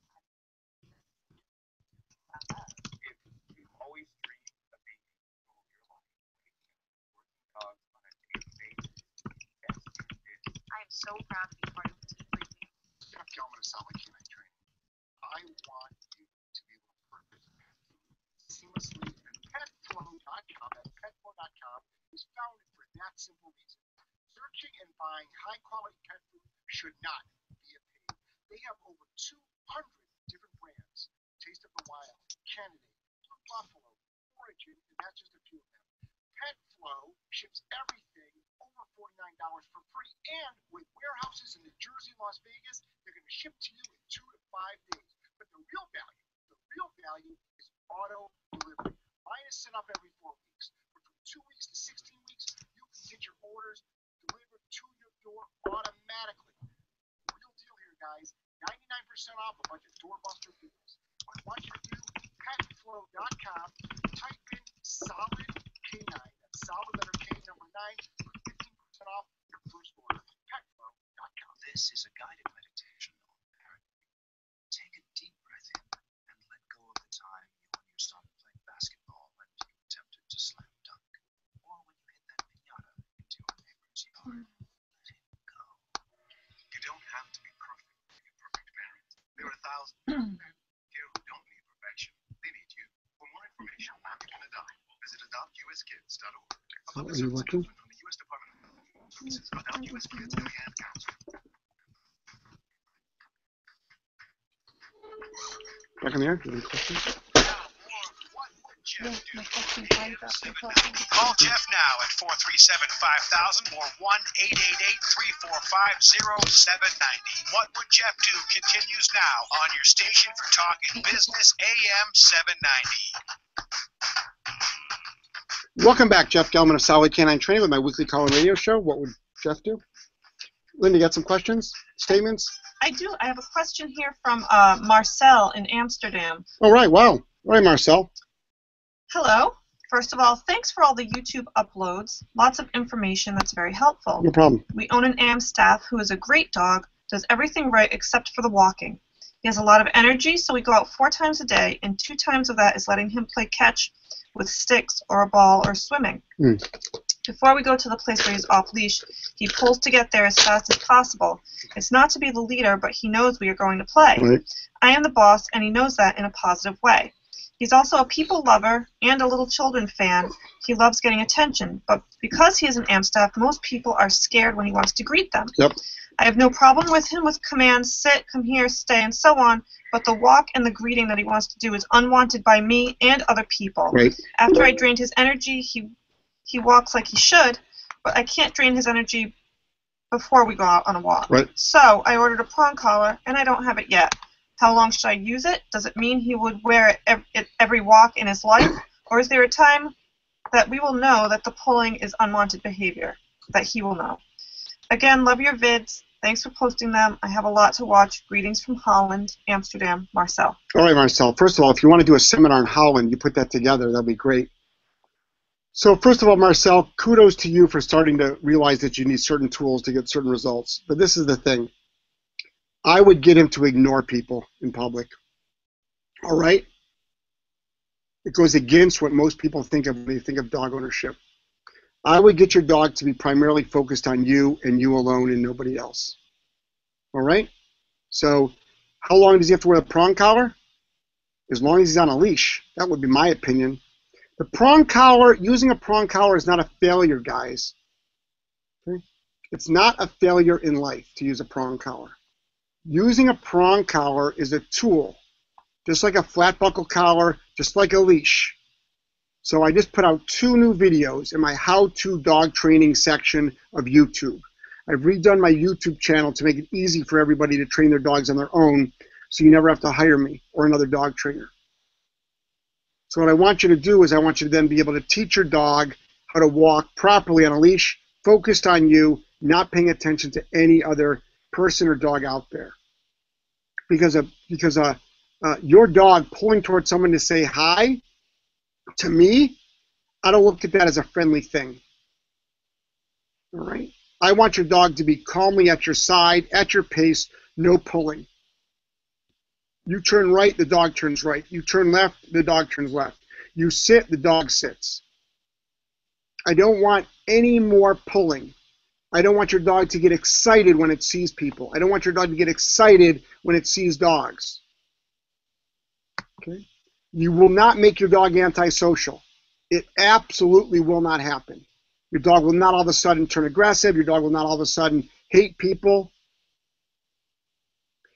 If you always dreamed of being in control of your life, working dogs on a daily basis, yes, you did. I am so proud to be part of T3 family. Jeff Gellman of Solid K9 Training. I want you to be able to work seamlessly and kind petflow.com, that's petflow.com, is founded for that simple reason. Searching and buying high quality pet food should not be a pain. They have over 200 different brands. Taste of the Wild, Canidae, Blue Buffalo, Orijen, and that's just a few of them. PetFlow ships everything over $49 for free. And with warehouses in New Jersey, Las Vegas, they're to you in two to five days. But the real value, the real value is auto delivery. Mine is set up every four weeks. But from two weeks to 16 weeks, you can get your orders delivered to your door automatically. Real deal here, guys. 99% off a bunch of doorbuster deals. I want you do, petflow.com, type in solid K9, that's solid letter K number 9, for 15% off your first order. Petflow.com. This is a guided meditation on parenting. Take a deep breath in and let go of the time you and your son played basketball and you attempted to slam dunk, or when you hit that pinata into your neighbor's yard. Let it go. You don't have to be perfect to be a perfect parent. There here don't need perfection. They need you. For more information on how you can adopt, visit adoptuskids.org. Oh, are you working? From the U.S. Department of Health and Human Services, Adopt U.S. Kids, and Council. Back in the air. Do you have any? Call Jeff now at 437-5000 or 1-888-345-0790. What Would Jeff Do continues now on your station for talking business AM 790. Welcome back, Jeff Gellman of Solid K9 Training with my weekly call and radio show. What would Jeff do? Linda, you got some questions, statements? I do. I have a question here from uh, Marcel in Amsterdam. All right, wow. All right, Marcel. Hello. First of all, thanks for all the YouTube uploads. Lots of information that's very helpful. No problem. We own an Amstaff who is a great dog, does everything right except for the walking. He has a lot of energy, so we go out four times a day, and two times of that is letting him play catch with sticks or a ball or swimming. Hmm. Before we go to the place where he's off leash, he pulls to get there as fast as possible. It's not to be the leader, but he knows we are going to play. Right. I am the boss, and he knows that in a positive way. He's also a people lover and a little children fan. He loves getting attention, but because he is an Amstaff, most people are scared when he wants to greet them. Yep. I have no problem with him with commands sit, come here, stay, and so on, but the walk and the greeting that he wants to do is unwanted by me and other people. Right. After I drained his energy, he he walks like he should, but I can't drain his energy before we go out on a walk. Right. So I ordered a prong collar, and I don't have it yet. How long should I use it? Does it mean he would wear it every walk in his life, or is there a time that we will know that the pulling is unwanted behavior? That he will know. Again, love your vids. Thanks for posting them. I have a lot to watch. Greetings from Holland, Amsterdam, Marcel. All right, Marcel. First of all, if you want to do a seminar in Holland, you put that together. That'd be great. So first of all, Marcel, kudos to you for starting to realize that you need certain tools to get certain results. But this is the thing. I would get him to ignore people in public. All right? It goes against what most people think of when they think of dog ownership. I would get your dog to be primarily focused on you and you alone and nobody else. All right? So, how long does he have to wear the prong collar? As long as he's on a leash. That would be my opinion. The prong collar, using a prong collar is not a failure, guys. Okay? It's not a failure in life to use a prong collar. Using a prong collar is a tool, just like a flat buckle collar, just like a leash. So I just put out two new videos in my how-to dog training section of YouTube. I've redone my YouTube channel to make it easy for everybody to train their dogs on their own, so you never have to hire me or another dog trainer. So what I want you to do is I want you to then be able to teach your dog how to walk properly on a leash, focused on you, not paying attention to any other person or dog out there. Because a because a uh, your dog pulling towards someone to say hi, to me, I don't look at that as a friendly thing. All right. I want your dog to be calmly at your side, at your pace, no pulling. You turn right, the dog turns right. You turn left, the dog turns left. You sit, the dog sits. I don't want any more pulling. I don't want your dog to get excited when it sees people. I don't want your dog to get excited when it sees dogs. Okay? You will not make your dog antisocial. It absolutely will not happen. Your dog will not all of a sudden turn aggressive. Your dog will not all of a sudden hate people.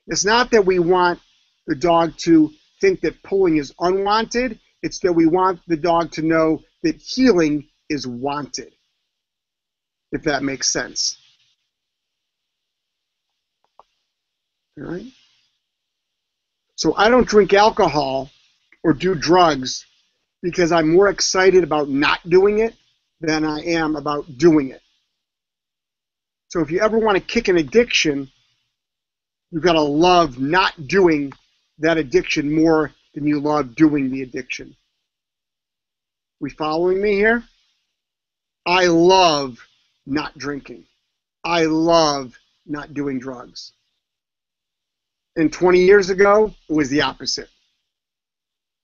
It's not that we want the dog to think that pulling is unwanted. It's that we want the dog to know that heeling is wanted, if that makes sense. All right? So I don't drink alcohol or do drugs because I'm more excited about not doing it than I am about doing it. So if you ever want to kick an addiction, you've got to love not doing that addiction more than you love doing the addiction. We following me here? I love not drinking. I love not doing drugs. And 20 years ago, it was the opposite.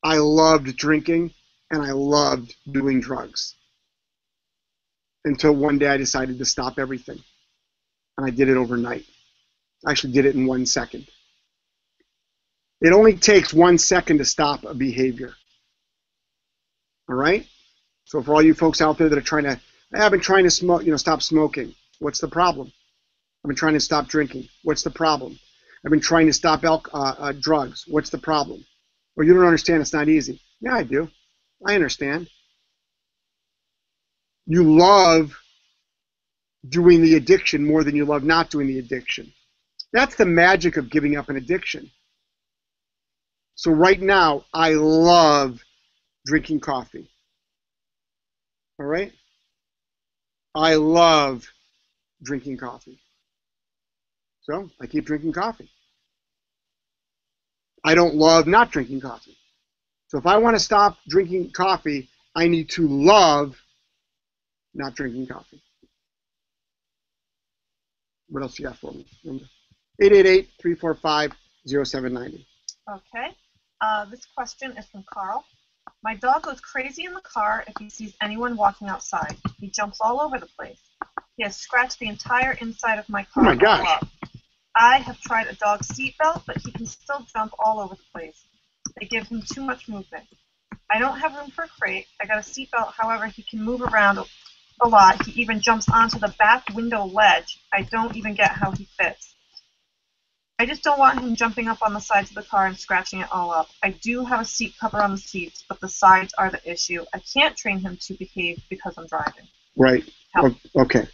I loved drinking and I loved doing drugs. Until one day I decided to stop everything. And I did it overnight. I actually did it in one second. It only takes one second to stop a behavior. All right? So for all you folks out there that are trying to, I've been trying to smoke, you know, stop smoking. What's the problem? I've been trying to stop drinking. What's the problem? I've been trying to stop uh, uh, drugs. What's the problem? Well, you don't understand. It's not easy. Yeah, I do. I understand. You love doing the addiction more than you love not doing the addiction. That's the magic of giving up an addiction. So right now, I love drinking coffee. All right? I love drinking coffee. So I keep drinking coffee. I don't love not drinking coffee. So if I want to stop drinking coffee, I need to love not drinking coffee. What else you got for me? 888-345-0790. Okay. Uh, this question is from Carl. My dog goes crazy in the car if he sees anyone walking outside. He jumps all over the place. He has scratched the entire inside of my car. Oh my gosh. I have tried a dog seatbelt, but he can still jump all over the place. They give him too much movement. I don't have room for a crate. I got a seatbelt, however, he can move around a- a lot. He even jumps onto the back window ledge. I don't even get how he fits. I just don't want him jumping up on the sides of the car and scratching it all up. I do have a seat cover on the seats, but the sides are the issue. I can't train him to behave because I'm driving. Right. O- Okay.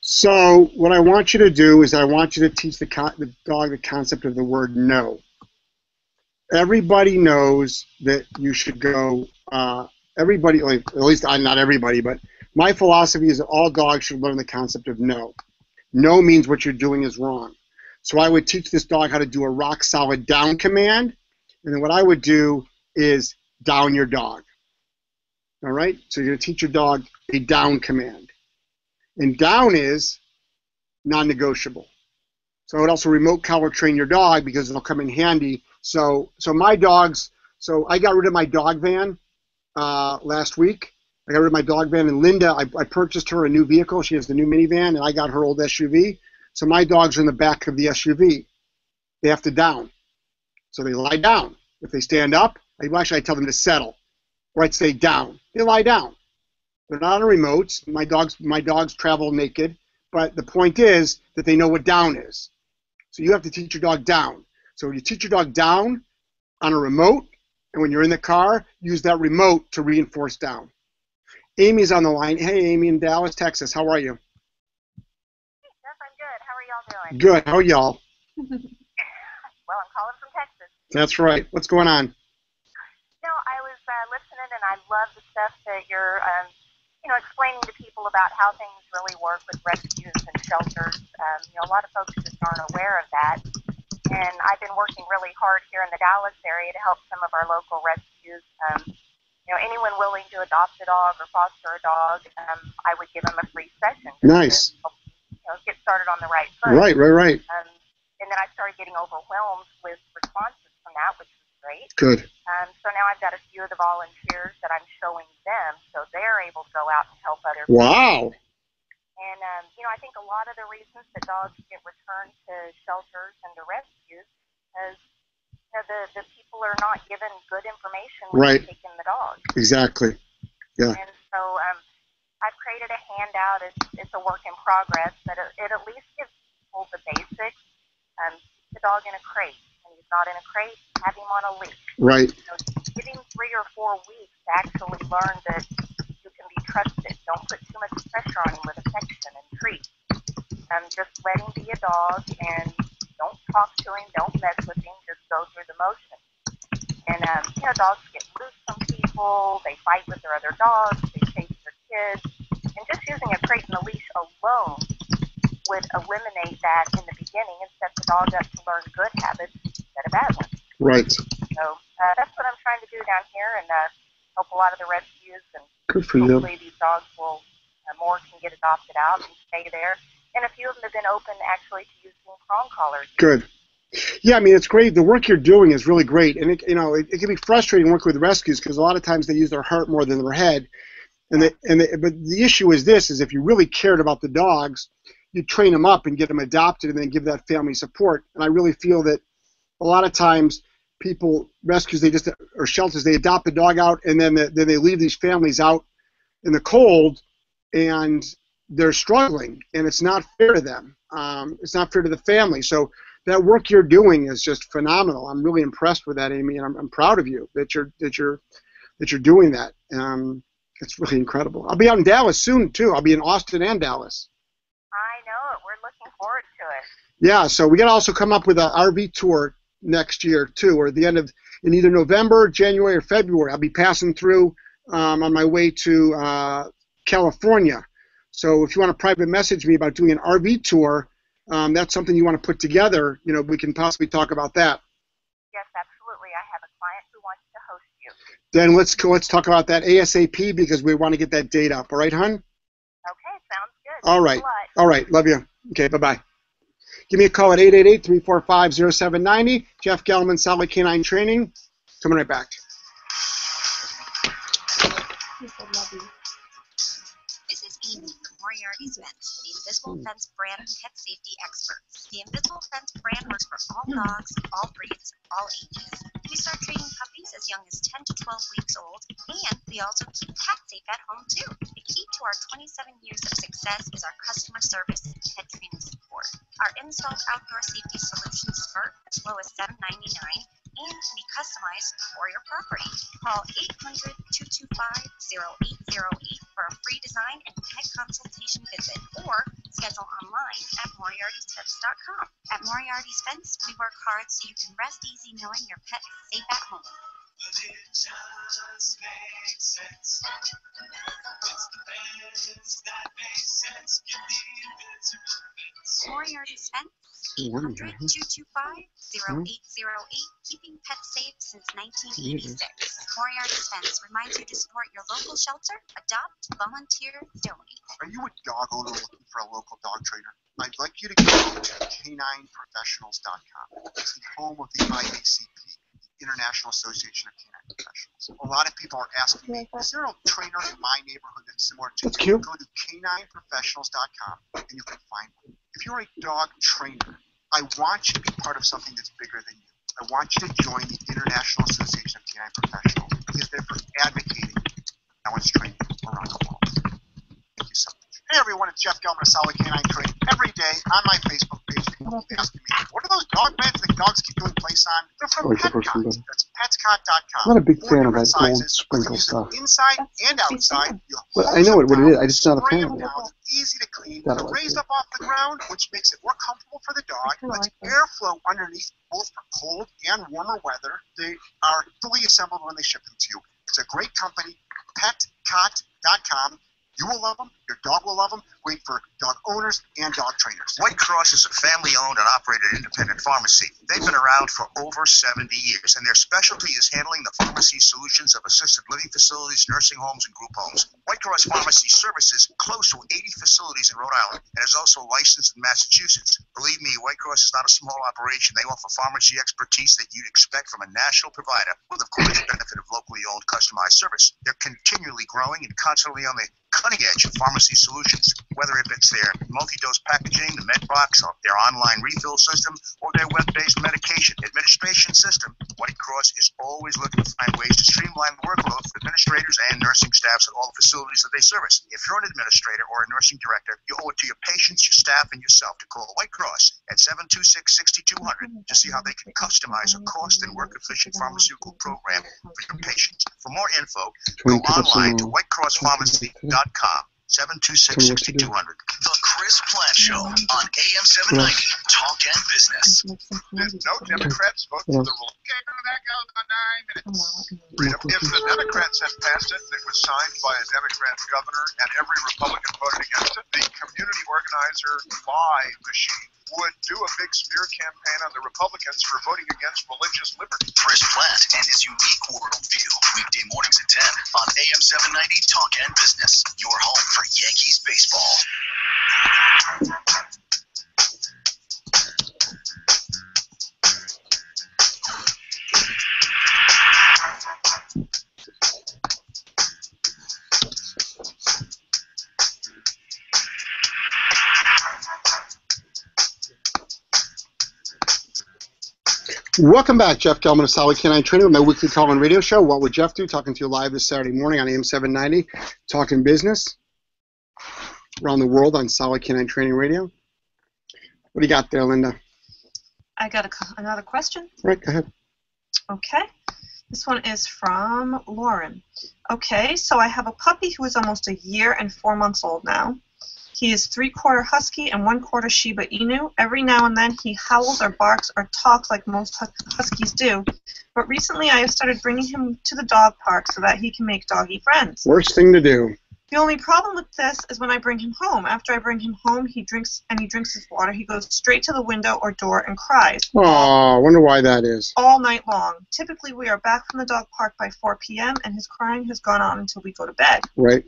So what I want you to do is I want you to teach the, con- the dog the concept of the word no. Everybody knows that you should go. Uh, everybody, like at least I'm not everybody, but my philosophy is that all dogs should learn the concept of no. No means what you're doing is wrong. So I would teach this dog how to do a rock solid down command, and then what I would do is down your dog. All right. So you're going to teach your dog a down command. And down is non-negotiable. So I would also remote collar train your dog because it'll come in handy. So so my dogs. So I got rid of my dog van uh, last week. I got rid of my dog van, and Linda, I, I purchased her a new vehicle. She has the new minivan, and I got her old SUV. So my dogs are in the back of the SUV. They have to down. So they lie down. If they stand up, I, actually I tell them to settle, or I'd say down. They lie down. They're not on remotes. My dogs, my dogs travel naked. But the point is that they know what down is. So you have to teach your dog down. So you teach your dog down on a remote, and when you're in the car, use that remote to reinforce down. Amy's on the line. Hey, Amy in Dallas, Texas. How are you? Good. How are y'all? Well, I'm calling from Texas. That's right. What's going on? No, I was uh, listening, and I love the stuff that you're, um, you know, explaining to people about how things really work with rescues and shelters. Um, you know, a lot of folks just aren't aware of that. And I've been working really hard here in the Dallas area to help some of our local rescues. Um, you know, anyone willing to adopt a dog or foster a dog, um, I would give them a free session. Nice. You know, get started on the right foot. Right, right, right. Um, and then I started getting overwhelmed with responses from that, which was great. Good. Um, so now I've got a few of the volunteers that I'm showing them, so they're able to go out and help other people. Wow. And um, you know, I think a lot of the reasons that dogs get returned to shelters and to rescues is you know, the the people are not given good information when Right. they're taking the dog. Exactly. Yeah. And so um, I've created a handout. It's, it's a work in progress, but it, it at least gives people the basics. Um, keep the dog in a crate. When he's not in a crate, have him on a leash. Right. Give him three or four weeks to actually learn that you can be trusted. Don't put too much pressure on him with affection and treat. Um, just let him be a dog and don't talk to him, don't mess with him, just go through the motions. And um, you know, dogs get loose from people, they fight with their other dogs, they chase their kids. And just using a crate and a leash alone would eliminate that in the beginning and set the dog up to learn good habits instead of bad ones. Right. So uh, that's what I'm trying to do down here and uh, help a lot of the rescues and Good for you. hopefully these dogs will uh, more can get adopted out and stay there. And a few of them have been open actually to using prong collars. Good. Yeah, I mean it's great. The work you're doing is really great, and it, you know it, it can be frustrating working with rescues because a lot of times they use their heart more than their head, and they, and they, but the issue is this: is if you really cared about the dogs, you train them up and get them adopted, and then give that family support. And I really feel that a lot of times people rescues they just or shelters they adopt the dog out and then the, then they leave these families out in the cold and they're struggling and it's not fair to them. Um, it's not fair to the family. So that work you're doing is just phenomenal. I'm really impressed with that amy and i'm, I'm proud of you that you're that you're that you're doing that. Um, it's really incredible i'll be out in dallas soon too i'll be in austin and dallas I know it. We're looking forward to it. Yeah, so we got to also come up with an RV tour next year too, or the end of in either November, January, or February. I'll be passing through um, on my way to uh, California. So if you want to private message me about doing an RV tour, um, that's something you want to put together. You know, we can possibly talk about that. Yes, absolutely. I have a client who wants to host you. Then let's go. Let's talk about that ASAP because we want to get that date up. All right, hun. Okay, sounds good. All Thanks right. a lot. All right. Love you. Okay. Bye bye. Give me a call at 888-345-0790. Jeff Gellman, Solid K9 Training. Coming right back. This is Amy from Moriarty's Fence, the Invisible Fence brand pet safety experts. The Invisible Fence brand works for all hmm. dogs, all breeds, all ages. We start training puppies as young as 10 to 12 weeks old, and we also keep cats safe at home too. The key to our 27 years of success is our customer service and pet training support. Our installed outdoor safety solutions start as low as $7.99 and can be customized for your property. Call 800-225-0808 for a free design and pet consultation visit or schedule online at moriartysfence.com. At Moriarty's Fence, we work hard so you can rest easy knowing your pet is safe at home. But it just makes sense. It's the best that makes sense. Give the invincible bits. Moriarty's Fence, Wonderful. 800-225-0808, keeping pets safe since 1986. Moriarty's Fence reminds you to support your local shelter, adopt, volunteer, donate. Are you a dog owner looking for a local dog trainer? I'd like you to go to canineprofessionals.com. It's the home of the IACP, the International Association of Canine Professionals. A lot of people are asking me, is there a trainer in my neighborhood that's similar to That's you? cute. Go to canineprofessionals.com and you can find one. If you're a dog trainer, I want you to be part of something that's bigger than you. I want you to join the International Association of Canine Professionals because they're for advocating no one's training around the world. Thank you so much. Hey everyone, it's Jeff Gellman of Solid K9 Training. Every day on my Facebook people keep asking me, what are those dog beds that dogs keep doing place on? They're from I like the first one Petcot. better. That's petscot.com. I'm not a big fan of that gold sizes. sprinkle stuff. them Inside and outside. You'll Well, I know them what, what it down, is. I just not a spray fan of it. down, easy to clean. That I They're like raised too. up off the ground, which makes it more comfortable for the dog. Lets airflow underneath both for cold and warmer weather. They are fully assembled when they ship them to you. It's a great company, petcot.com. You will love them. Your dog will love them. Great for dog owners and dog trainers. White Cross is a family owned and operated independent pharmacy. They've been around for over 70 years, and their specialty is handling the pharmacy solutions of assisted living facilities, nursing homes, and group homes. White Cross Pharmacy services close to 80 facilities in Rhode Island and is also licensed in Massachusetts. Believe me, White Cross is not a small operation. They offer pharmacy expertise that you'd expect from a national provider, with, of course, the benefit of locally owned customized service. They're continually growing and constantly on the cutting edge of pharmacy solutions, whether if it's their multi-dose packaging, the MedBox, or their online refill system, or their web-based medication administration system, White Cross is always looking to find ways to streamline the workload for administrators and nursing staffs at all the facilities that they service. If you're an administrator or a nursing director, you owe it to your patients, your staff, and yourself to call White Cross at 726-6200 to see how they can customize a cost and work-efficient pharmaceutical program for your patients. For more info, go online to whitecrosspharmacy.com. 726-6200. The Chris Platt Show on AM 790. Talk and business. There's No Democrats vote for the rule. Okay, that goes on nine minutes. If the Democrats had passed it, it was signed by a Democrat governor, and every Republican voted against it, the community organizer lie machine would do a big smear campaign on the Republicans for voting against religious liberty. Chris Platt and his unique worldview. Weekday mornings at 10 on AM 790 Talk and Business. Your home for Yankees baseball. Welcome back, Jeff Gellman of Solid K9 Training with my weekly call and radio show. What would Jeff do? Talking to you live this Saturday morning on AM 790, talking business around the world on Solid K9 Training Radio. What do you got there, Linda? I got a, another question. Right, go ahead. Okay. This one is from Lauren. Okay, so I have a puppy who is almost a year and four months old now. He is three quarter husky and one quarter Shiba Inu. Every now and then he howls or barks or talks like most huskies do. But recently I have started bringing him to the dog park so that he can make doggy friends. Worst thing to do. The only problem with this is when I bring him home. After I bring him home, he drinks and he drinks his water. He goes straight to the window or door and cries Oh, I wonder why that is. all night long. Typically, we are back from the dog park by 4 p.m., and his crying has gone on until we go to bed. Right.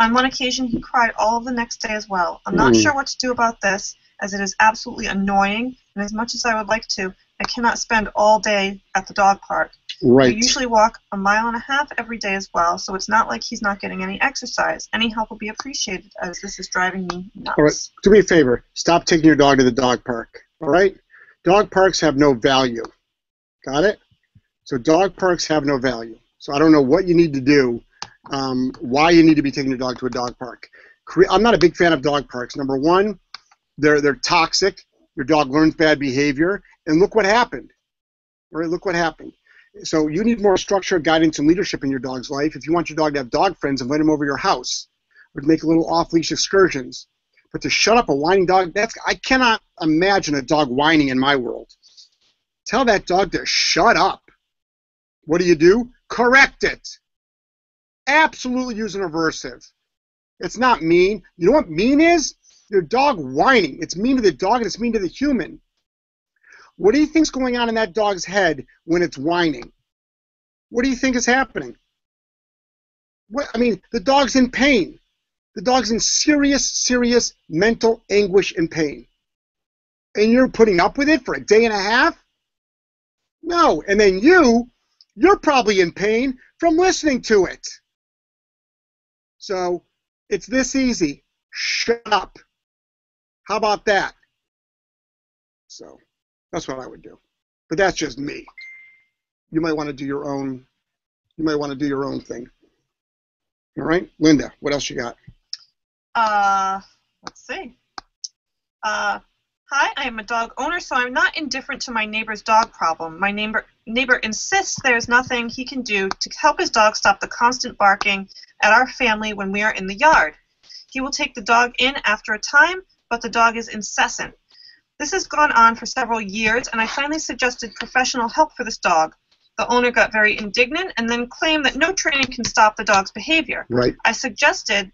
On one occasion, he cried all of the next day as well. I'm not Mm. sure what to do about this, as it is absolutely annoying, and as much as I would like to, I cannot spend all day at the dog park. Right. We usually walk a mile and a half every day as well, so it's not like he's not getting any exercise. Any help will be appreciated, as this is driving me nuts. All right, do me a favor. Stop taking your dog to the dog park. All right? Dog parks have no value. Got it? So dog parks have no value. So I don't know what you need to do, um, why you need to be taking your dog to a dog park. I'm not a big fan of dog parks. Number one, they're they're toxic. Your dog learns bad behavior, and look what happened. Right, look what happened. So you need more structure, guidance, and leadership in your dog's life. If you want your dog to have dog friends, invite them over your house, or make little off-leash excursions. But to shut up a whining dog, that's I cannot imagine a dog whining in my world. Tell that dog to shut up. What do you do? Correct it. Absolutely an aversive. It's not mean. You know what mean is? Your dog whining. It's mean to the dog and it's mean to the human. What do you think's going on in that dog's head when it's whining? What do you think is happening? What I mean, the dog's in pain. The dog's in serious, serious mental anguish and pain. And you're putting up with it for a day and a half? No. And then you, you're probably in pain from listening to it. So it's this easy. Shut up. How about that? So that's what I would do. But that's just me. You might want to do your own. You might want to do your own thing. All right, Linda. What else you got? Uh, let's see. Uh, hi, I am a dog owner, so I'm not indifferent to my neighbor's dog problem. My neighbor neighbor insists there's nothing he can do to help his dog stop the constant barking at our family when we are in the yard. He will take the dog in after a time, but the dog is incessant. This has gone on for several years, and I finally suggested professional help for this dog. The owner got very indignant and then claimed that no training can stop the dog's behavior. Right. I suggested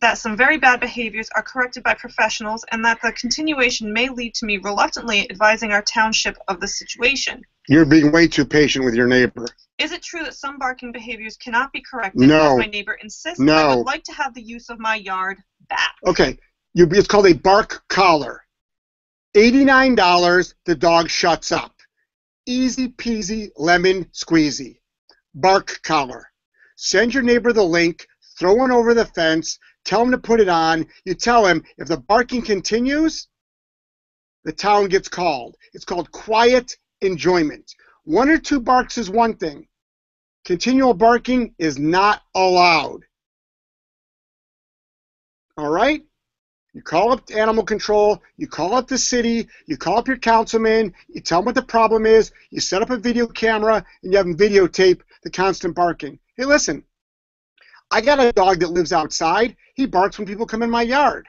that some very bad behaviors are corrected by professionals and that the continuation may lead to me reluctantly advising our township of the situation. You're being way too patient with your neighbor. Is it true that some barking behaviors cannot be corrected No. my neighbor insists? I would like to have the use of my yard back. Okay, you, it's called a bark collar. Eighty-nine dollars. The dog shuts up. Easy peasy, lemon squeezy. Bark collar. Send your neighbor the link. Throw one over the fence. Tell him to put it on. You tell him if the barking continues, the town gets called. It's called quiet enjoyment. One or two barks is one thing. Continual barking is not allowed. All right? You call up animal control, you call up the city, you call up your councilman, you tell them what the problem is, you set up a video camera, and you have them videotape the constant barking. Hey, listen, I got a dog that lives outside. He barks when people come in my yard.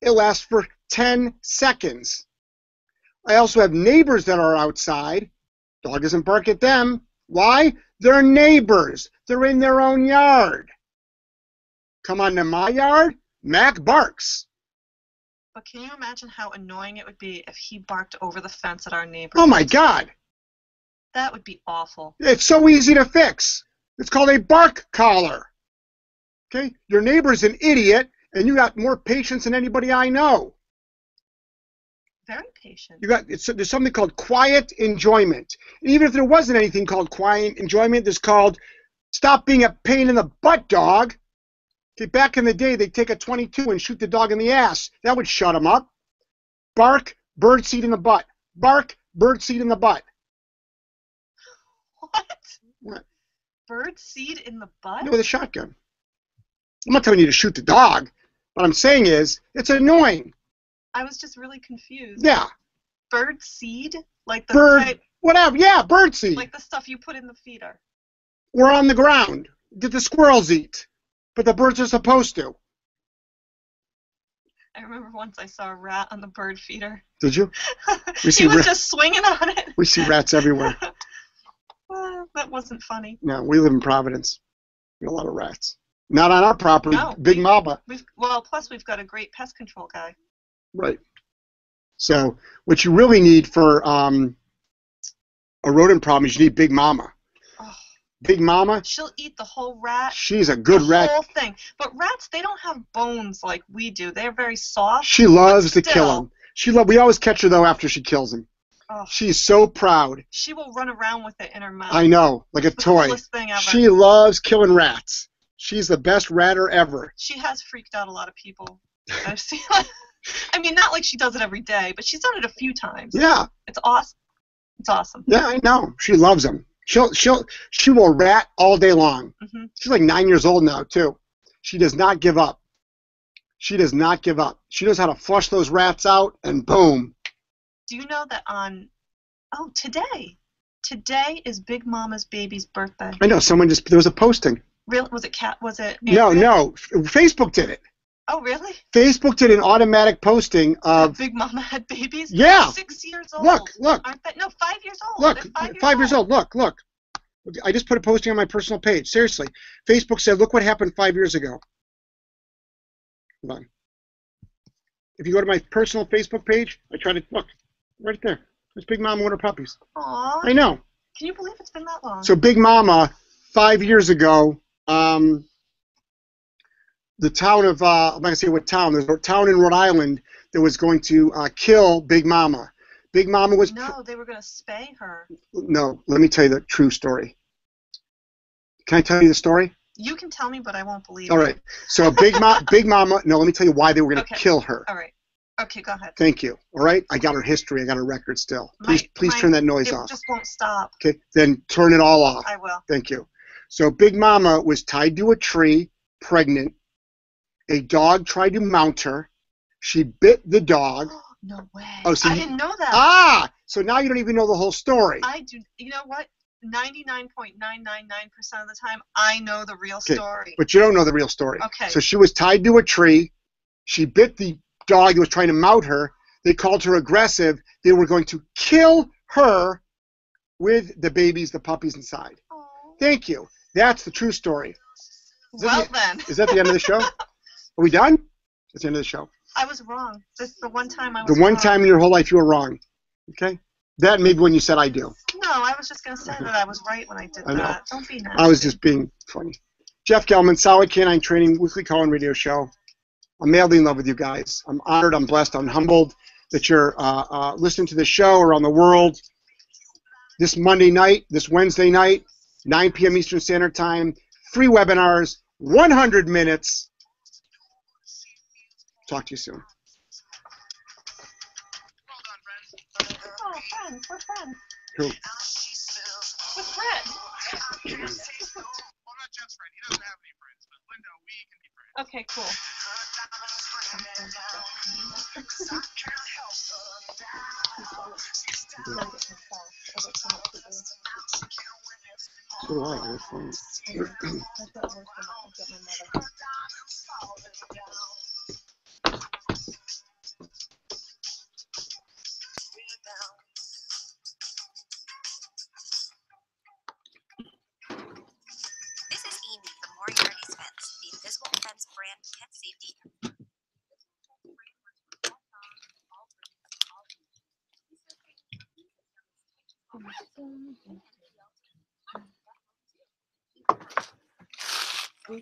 It lasts for 10 seconds. I also have neighbors that are outside. Dog doesn't bark at them. Why? They're neighbors. They're in their own yard. Come on to my yard, Mac barks. But can you imagine how annoying it would be if he barked over the fence at our neighbor? Oh my God. That would be awful. It's so easy to fix. It's called a bark collar. Okay? Your neighbor's an idiot, and you got more patience than anybody I know. Very patient. You got it's, there's something called quiet enjoyment. And even if there wasn't anything called quiet enjoyment, there's called stop being a pain in the butt, dog. Okay, back in the day, they'd take a 22 and shoot the dog in the ass. That would shut him up. Bark, bird seed in the butt. Bark, bird seed in the butt. What? What? Bird seed in the butt? No, with a shotgun. I'm not telling you to shoot the dog. What I'm saying is, it's annoying. I was just really confused. Yeah, Bird seed? Like the bird, type, whatever. Yeah, bird seed. like the stuff you put in the feeder. We're on the ground that the squirrels eat, but the birds are supposed to. I remember once I saw a rat on the bird feeder. Did you? We see he was just swinging on it. We see rats everywhere. Uh, that wasn't funny. No, we live in Providence. We got a lot of rats. Not on our property. No, Big Mama. We've well, plus we've got a great pest control guy. Right. So what you really need for um, a rodent problem is you need Big Mama. Oh. Big Mama, She'll eat the whole rat. she's a good the rat. whole thing. But rats, they don't have bones like we do. They're very soft. She loves to kill them. She lo- we always catch her though after she kills him. Oh. She's so proud. She will run around with it in her mouth. I know, like a toy. coolest thing ever. She loves killing rats. She's the best ratter ever. She has freaked out a lot of people. I've seen. I mean, not like she does it every day, but she's done it a few times. Yeah, It's awesome. It's awesome. yeah, I know. She loves them. She'll she'll she will rat all day long. Mhm. She's like nine years old now too. She does not give up. She does not give up. She knows how to flush those rats out, and boom. Do you know that on? Oh, today. Today is Big Mama's baby's birthday. I know someone just there was a posting. Real? Was it cat? Was it? No, no, Facebook did it. Oh, really? Facebook did an automatic posting of Big Mama had babies. Yeah. Six years old. Look, look. Aren't? No, five years old. look They're five years five years old. Look, look. I just put a posting on my personal page. Seriously, Facebook said, "Look what happened five years ago." Hold on. If you go to my personal Facebook page, I try to look right there. There's Big Mama with her puppies. Aw. I know. Can you believe it's been that long? So Big Mama, five years ago, um, the town of uh, I'm not gonna say what town. There's a town in Rhode Island that was going to uh, kill Big Mama. Big Mama was no, they were gonna spay her. no. Let me tell you the true story. Can I tell you the story? You can tell me, but I won't believe All it. right. So Big Ma, Big Mama. No, let me tell you why they were going to Okay. kill her. All right. Okay, go ahead. Thank you. All right. I got her history. I got her record still. Please, My- please my- turn that noise it off. just won't stop. Okay. Then turn it all off. I will. Thank you. So Big Mama was tied to a tree, pregnant. A dog tried to mount her. She bit the dog. No way. Oh, so I you- didn't know that. Ah! So now you don't even know the whole story. I do. You know what? Ninety-nine point nine nine nine percent of the time, I know the real Okay, story. But you don't know the real story. Okay. So she was tied to a tree. She bit the dog that was trying to mount her. They called her aggressive. They were going to kill her with the babies, the puppies inside. Thank you. That's the true story. Is that well the- then, Is that the end of the show? Are we done? That's the end of the show. I was wrong. This is the one time I was. The one wrong. time in your whole life you were wrong. Okay? That maybe when you said I do. No, I was just gonna say that I was right when I did I know. that. Don't be nasty. I was just being funny. Jeff Gellman, Solid K9 Training, weekly Call and radio show. I'm madly in love with you guys. I'm honored, I'm blessed, I'm humbled that you're uh, uh, listening to the show around the world. This Monday night, this Wednesday night, 9 p.m. Eastern Standard Time, free webinars, 100 minutes. Talk to you soon. Oh, friends, we're friends. Who? With Fred. well, not just Fred. He doesn't have any friends, but Linda, we can be friends. Okay, cool. So do I.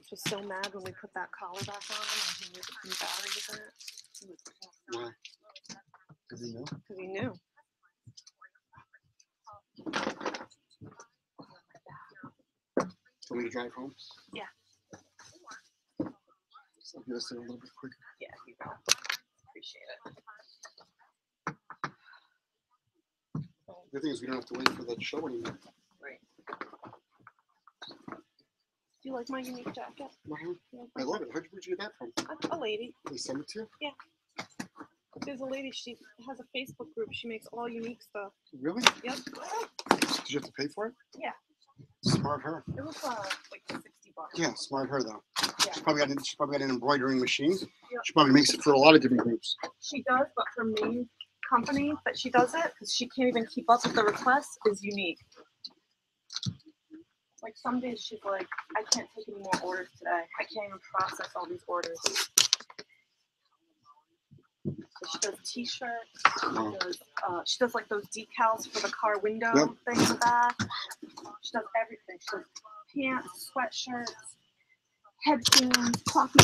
Luke was so mad when we put that collar back on and he knew that the battery was in it. He was Why? Because he knew. because he knew. Me to drive home. Yeah. So get us a little bit quicker. Yeah, you go. Appreciate it. The thing is, we don't have to wait for that show anymore. Right. Do you like my unique jacket? I love it. How'd you, where'd you get that from? A, a lady. They sent it to you? Yeah. There's a lady. She has a Facebook group. She makes all unique stuff. Really? Yep. Did you have to pay for it? Yeah. Smart her. It was uh, like sixty bucks. Yeah, smart her though. Yeah. She probably got an, she probably got an embroidering machine. Yep. She probably makes it for a lot of different groups. She does, but her main company that she does it because she can't even keep up with the requests is unique. Like some days she's like, I can't take any more orders today. I can't even process all these orders. So she does T-shirts. She does, uh, she does like those decals for the car window Yep. thing in back. She does everything. She does pants, sweatshirts, headbands, coffee